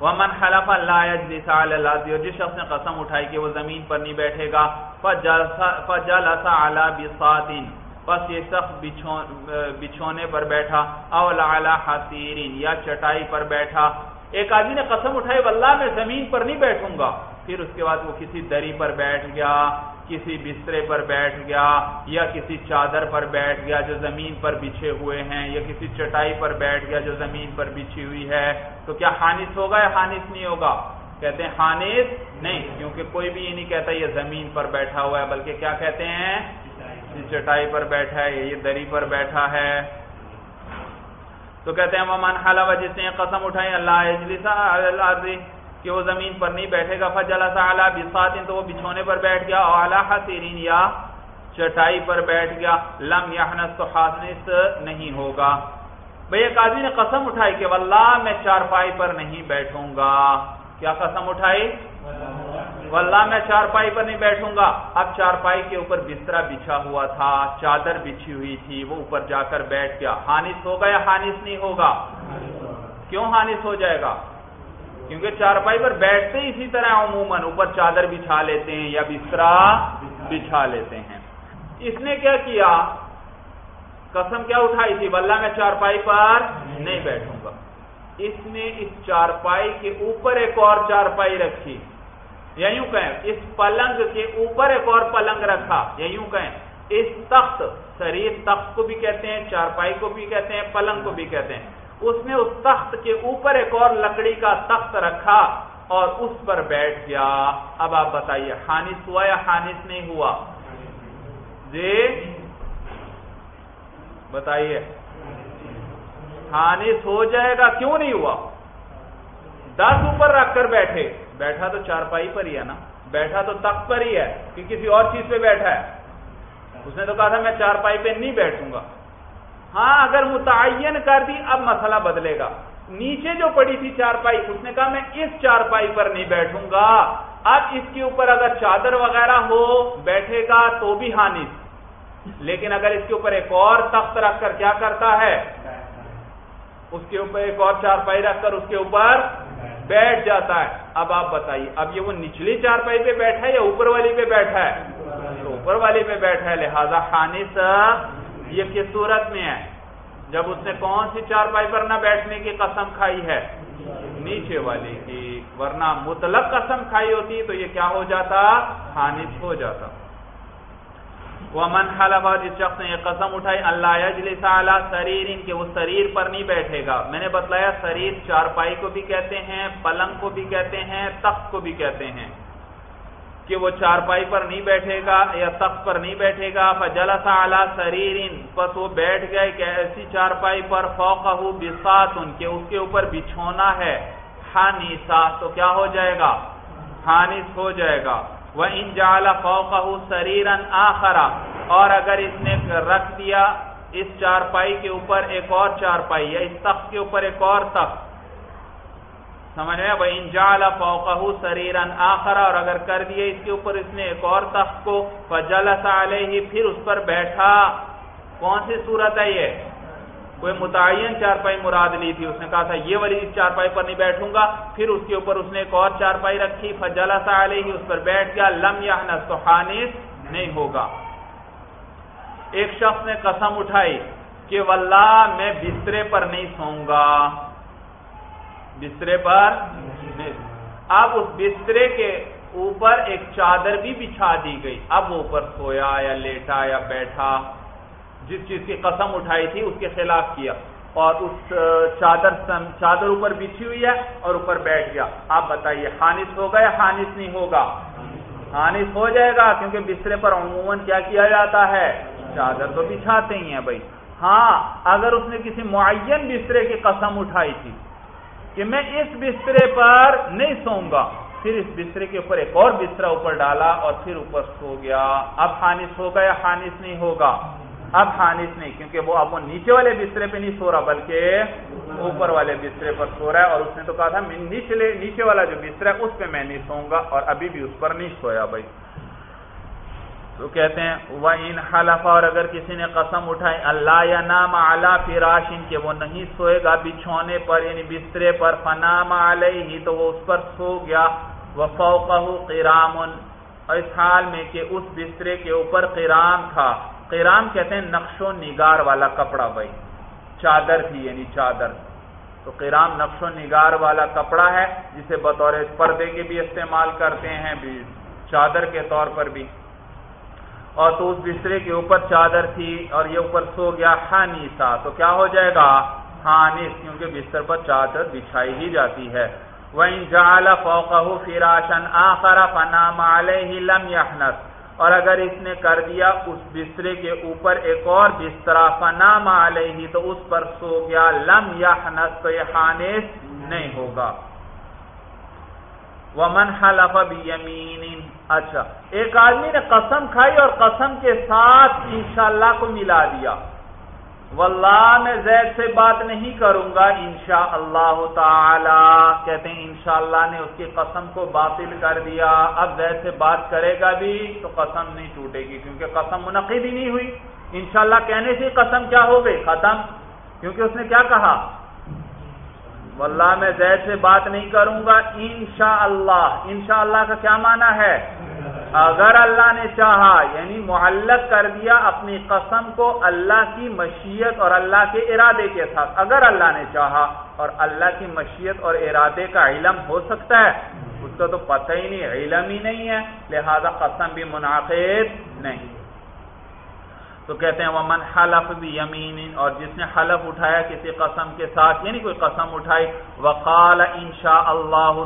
ومن حلف لا يجلس على الارض اور جس شخص نے قسم اٹھائی کہ وہ زمین پر نہیں بیٹھے گا، فجلس على بساط پس یہ سخت بچھونے پر بیٹھا او على حسير یا چٹائی پر بیٹھا۔ ایک آدمی نے قسم اٹھائی، واللہ میں زمین پر نہیں بیٹھوں گا. پھر اس کے بعد وہ کسی دری پر بیٹھ گیا۔ کسی بسترے پر بیٹھ گیا یا کسی چادر پر بیٹھ گیا جو زمین پر بچھے ہوئے ہیں یا کسی چٹائی پر بیٹھ گیا جو زمین پر بچھی ہوئی ہے، تو کیا حانس ہوگا یا حانس نہیں ہوگا؟ کہتے ہیں حانس نہیں، کیونکہ کوئی بھی یہ نہیں کہتا یہ زمین پر بیٹھا ہوا ہے، بلکہ کیا کہتے ہیں؟ چٹائی پر بیٹھا ہے، یہ دری پر بیٹھا ہے۔ تو کہتے ہیں ممان حلوہ جس نے قسم اٹھائی، اللہ کہ وہ زمین پر نہیں بیٹھے گا۔ فجلس علی بساط، تو وہ بچھونے پر بیٹھ گیا۔ اور اعلی حسیرین یا چٹائی پر بیٹھ گیا۔ لم یحنس تو حاسنس نہیں ہوگا۔ بھئی ایک آدمی نے قسم اٹھائی کہ واللہ میں چارپائی پر نہیں بیٹھوں گا۔ کیا قسم اٹھائی؟ واللہ میں چارپائی پر نہیں بیٹھوں گا۔ اب چارپائی کے اوپر بسترا بچھا ہوا تھا، چادر بچھی ہوئی تھی، وہ اوپر جا کر بیٹھ گیا۔ حانس ہوگا یا حانس نہیں ہوگا۔ کیوں حانس ہو جائے گا؟ کیونکہ چارپائی پر بیٹھتے اسی طرح عموماً اوپر چادر بچھا لیتے ہیں یا بسترا بچھا لیتے ہیں۔ اس نے کیا کیا؟ قسم کیا اٹھائی تھی؟ بلہ میں چارپائی پر نہیں بیٹھوں گا۔ اس نے اس چارپائی کے اوپر ایک اور چارپائی رکھی۔ یا یوں کہیں، اس پلنگ کے اوپر ایک اور پلنگ رکھا۔ یا یوں کہیں، اس تخت شریر تخت کو بھی کہتے ہیں چارپائی کو بھی کہتے ہیں، پلنگ کو بھی کہتے ہیں۔ اس نے اس تخت کے اوپر ایک اور لکڑی کا تخت رکھا اور اس پر بیٹھ گیا۔ اب آپ بتائیے ہانس ہوا یا ہانس نہیں ہوا؟ جی؟ بتائیے۔ ہانس ہو جائے گا، کیوں نہیں ہوا؟ دس اوپر رکھ کر بیٹھے۔ بیٹھا تو چارپائی پر ہی ہے نا۔ بیٹھا تو تخت پر ہی ہے کہ کسی اور چیز پہ بیٹھا ہے۔ اس نے تو کہا تھا، میں چارپائی پہ نہیں بیٹھوں گا۔ ہاں اگر متعین کر دی، اب مسئلہ بدلے گا۔ نیچے جو پڑی تھی چارپائی، اس نے کہا، میں اس چارپائی پر نہیں بیٹھوں گا۔ اب اس کے اوپر اگر چادر وغیرہ ہو، بیٹھے گا تو بھی ہانی۔ لیکن اگر اس کے اوپر ایک اور تخت رکھ کر کیا کرتا ہے؟ اس کے اوپر ایک اور چارپائی رکھ کر اس کے اوپر بیٹھ جاتا ہے۔ اب آپ بتائیے، اب یہ وہ نچلی چارپائی پہ بیٹھا ہے یا اوپر والی پہ بیٹھا ہے؟ اوپر والی پہ بیٹھا ہے، لہذا خانس یہ کس صورت میں ہے؟ جب اس نے کون سی چار پائی پر نہ بیٹھنے کی قسم کھائی ہے؟ نیچے والی کی۔ ورنہ مطلق قسم کھائی ہوتی تو یہ کیا ہو جاتا؟ خانج ہو جاتا۔ وہ من خالبا جس شخص نے یہ قسم اٹھائی اللہ سریر ان کے وہ شریر پر نہیں بیٹھے گا۔ میں نے بتلایا شریر چارپائی کو بھی کہتے ہیں، پلنگ کو بھی کہتے ہیں، تخت کو بھی کہتے ہیں۔ کہ وہ چارپائی پر نہیں بیٹھے گا یا تخت پر نہیں بیٹھے گا فجلس علی سریر پس وہ بیٹھ گئے کہ ایسی چارپائی پر فوقہ بسات ان کے اس کے اوپر بچھونا ہے، حانیسا، تو کیا ہو جائے گا؟ حانیس ہو جائے گا۔ وہ ان جال فوقہ سریرن آخرا، اور اگر اس نے رکھ دیا اس چارپائی کے اوپر ایک اور چارپائی یا اس تخت کے اوپر ایک اور تخت سمجھ میں وہ انجال فوقہ سریرن آخر اور اگر کر دیے اس کے اوپر اس نے ایک اور تخت کو، فجلس علیہ پھر اس پر بیٹھا۔ کون سی صورت ہے یہ؟ کوئی متعین چارپائی مراد لی تھی، اس نے کہا تھا، یہ والی چارپائی پر نہیں بیٹھوں گا۔ پھر اس کے اوپر اس نے ایک اور چارپائی رکھی، فجلس علیہ اس پر بیٹھ گیا۔ لم یا تو خانس نہیں ہوگا۔ ایک شخص نے قسم اٹھائی کہ واللہ میں بسترے پر نہیں سوؤں گا۔ بسترے پر اب اس بسترے کے اوپر ایک چادر بھی بچھا دی گئی۔ اب وہ اوپر سویا یا لیٹا یا بیٹھا، جس چیز کی قسم اٹھائی تھی اس کے خلاف کیا۔ اور اس چادر چادر اوپر بچھی ہوئی ہے اور اوپر بیٹھ گیا۔ آپ بتائیے، خانس ہوگا یا خانس نہیں ہوگا؟ خانس ہو جائے گا، کیونکہ بسترے پر عموماً کیا کیا جاتا ہے؟ چادر تو بچھاتے ہی ہیں بھائی۔ ہاں اگر اس نے کسی معین بسترے کی قسم اٹھائی تھی کہ میں اس بسترے پر نہیں سوؤں گا۔ پھر اس بسترے کے اوپر ایک اور بسترا اوپر ڈالا اور پھر اوپر سو گیا۔ اب حانس ہوگا یا حانس نہیں ہوگا؟ اب حانس نہیں، کیونکہ وہ اب وہ نیچے والے بسترے پہ نہیں سو رہا، بلکہ اوپر والے بسترے پر سو رہا ہے۔ اور اس نے تو کہا تھا نیچے نیچے والا جو بستر ہے، اس پہ میں نہیں سوؤں گا اور ابھی بھی اس پر نہیں سویا بھائی۔ تو کہتے ہیں وہ ان حلفا اور اگر کسی نے قسم اٹھائی، اللہ یا نام اعلیٰ فراشن کے وہ نہیں سوئے گا بچھونے پر یعنی بسترے پر، فنام علیہ تو وہ اس پر سو گیا وہ فوقہ قرام اور اس حال میں کہ اس بسترے کے اوپر قرام تھا۔ قرام کہتے ہیں نقش و نگار والا کپڑا بھائی، چادر تھی یعنی چادر۔ تو قرام نقش و نگار والا کپڑا ہے، جسے بطور پردے کے بھی استعمال کرتے ہیں، بھی چادر کے طور پر بھی۔ اور تو اس بسترے کے اوپر چادر تھی اور یہ اوپر سو گیا ہانیسا تو کیا ہو جائے گا؟ ہانس کیونکہ بستر پر چادر بچھائی ہی جاتی ہے۔ وَإِن جَعَلَ فَوْقَهُ فِرَاشًا آخَرَ فَنَامَ عَلَيْهِ لَمْ يَحْنَسْ اور اگر اس نے کر دیا اس بسترے کے اوپر ایک اور بسترا فنام علیہ تو اس پر سو گیا لم یحنس تو یہ خانس نہیں ہوگا۔ ومن حلف بیمین اچھا ایک آدمی نے قسم کھائی اور قسم کے ساتھ انشاءاللہ کو ملا دیا واللہ، میں زید سے بات نہیں کروں گا، انشاءاللہ تعالی۔ کہتے ہیں، انشاءاللہ نے اس کی قسم کو باطل کر دیا۔ اب زید سے بات کرے گا بھی تو قسم نہیں ٹوٹے گی، کیونکہ قسم منعقد ہی نہیں ہوئی۔ انشاءاللہ کہنے سے قسم کیا ہو گئی؟ ختم۔ کیونکہ اس نے کیا کہا؟ واللہ میں زید سے بات نہیں کروں گا، انشاءاللہ۔ انشاءاللہ کا کیا معنی ہے؟ اگر اللہ نے چاہا یعنی معلق کر دیا اپنی قسم کو اللہ کی مشیت اور اللہ کے ارادے کے ساتھ۔ اگر اللہ نے چاہا اور اللہ کی مشیت اور ارادے کا علم ہو سکتا ہے، اس کا تو پتہ ہی نہیں، علم ہی نہیں ہے۔ لہذا قسم بھی منعقد نہیں۔ تو کہتے ہیں وہ من حلف بھی یمین اور جس نے حلف اٹھایا کسی قسم کے ساتھ یعنی کوئی قسم اٹھائی، وقال انشاء اللہ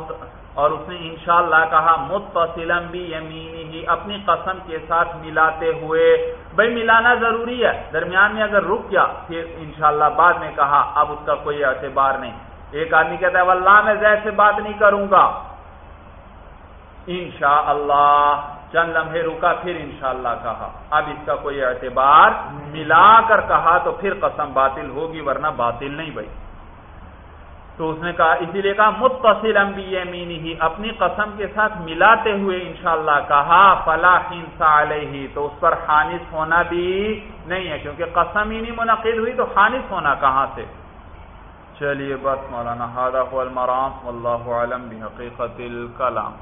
اور اس نے انشاءاللہ کہا متصلم بھی یمینی ہی اپنی قسم کے ساتھ ملاتے ہوئے، بھائی ملانا ضروری ہے، درمیان میں اگر رک گیا، پھر انشاءاللہ بعد میں کہا، اب اس کا کوئی اعتبار نہیں. ایک آدمی کہتا ہے، واللہ میں زید سے بات نہیں کروں گا. انشاءاللہ چند لمحے رکا، پھر انشاءاللہ کہا۔ اب اس کا کوئی اعتبار ملا کر کہا تو پھر قسم باطل ہوگی، ورنہ باطل نہیں بھائی۔ تو اس نے کہا، اسی لیے کہا، متصل یمینی ہی اپنی قسم کے ساتھ ملاتے ہوئے انشاءاللہ کہا فلاح علیہ، تو اس پر حانس ہونا بھی نہیں ہے۔ کیونکہ قسم ہی نہیں منعقد ہوئی، تو حانس ہونا کہاں سے؟ چلیے بس مولانا المرام، واللہ علم بحقیقت الکلام۔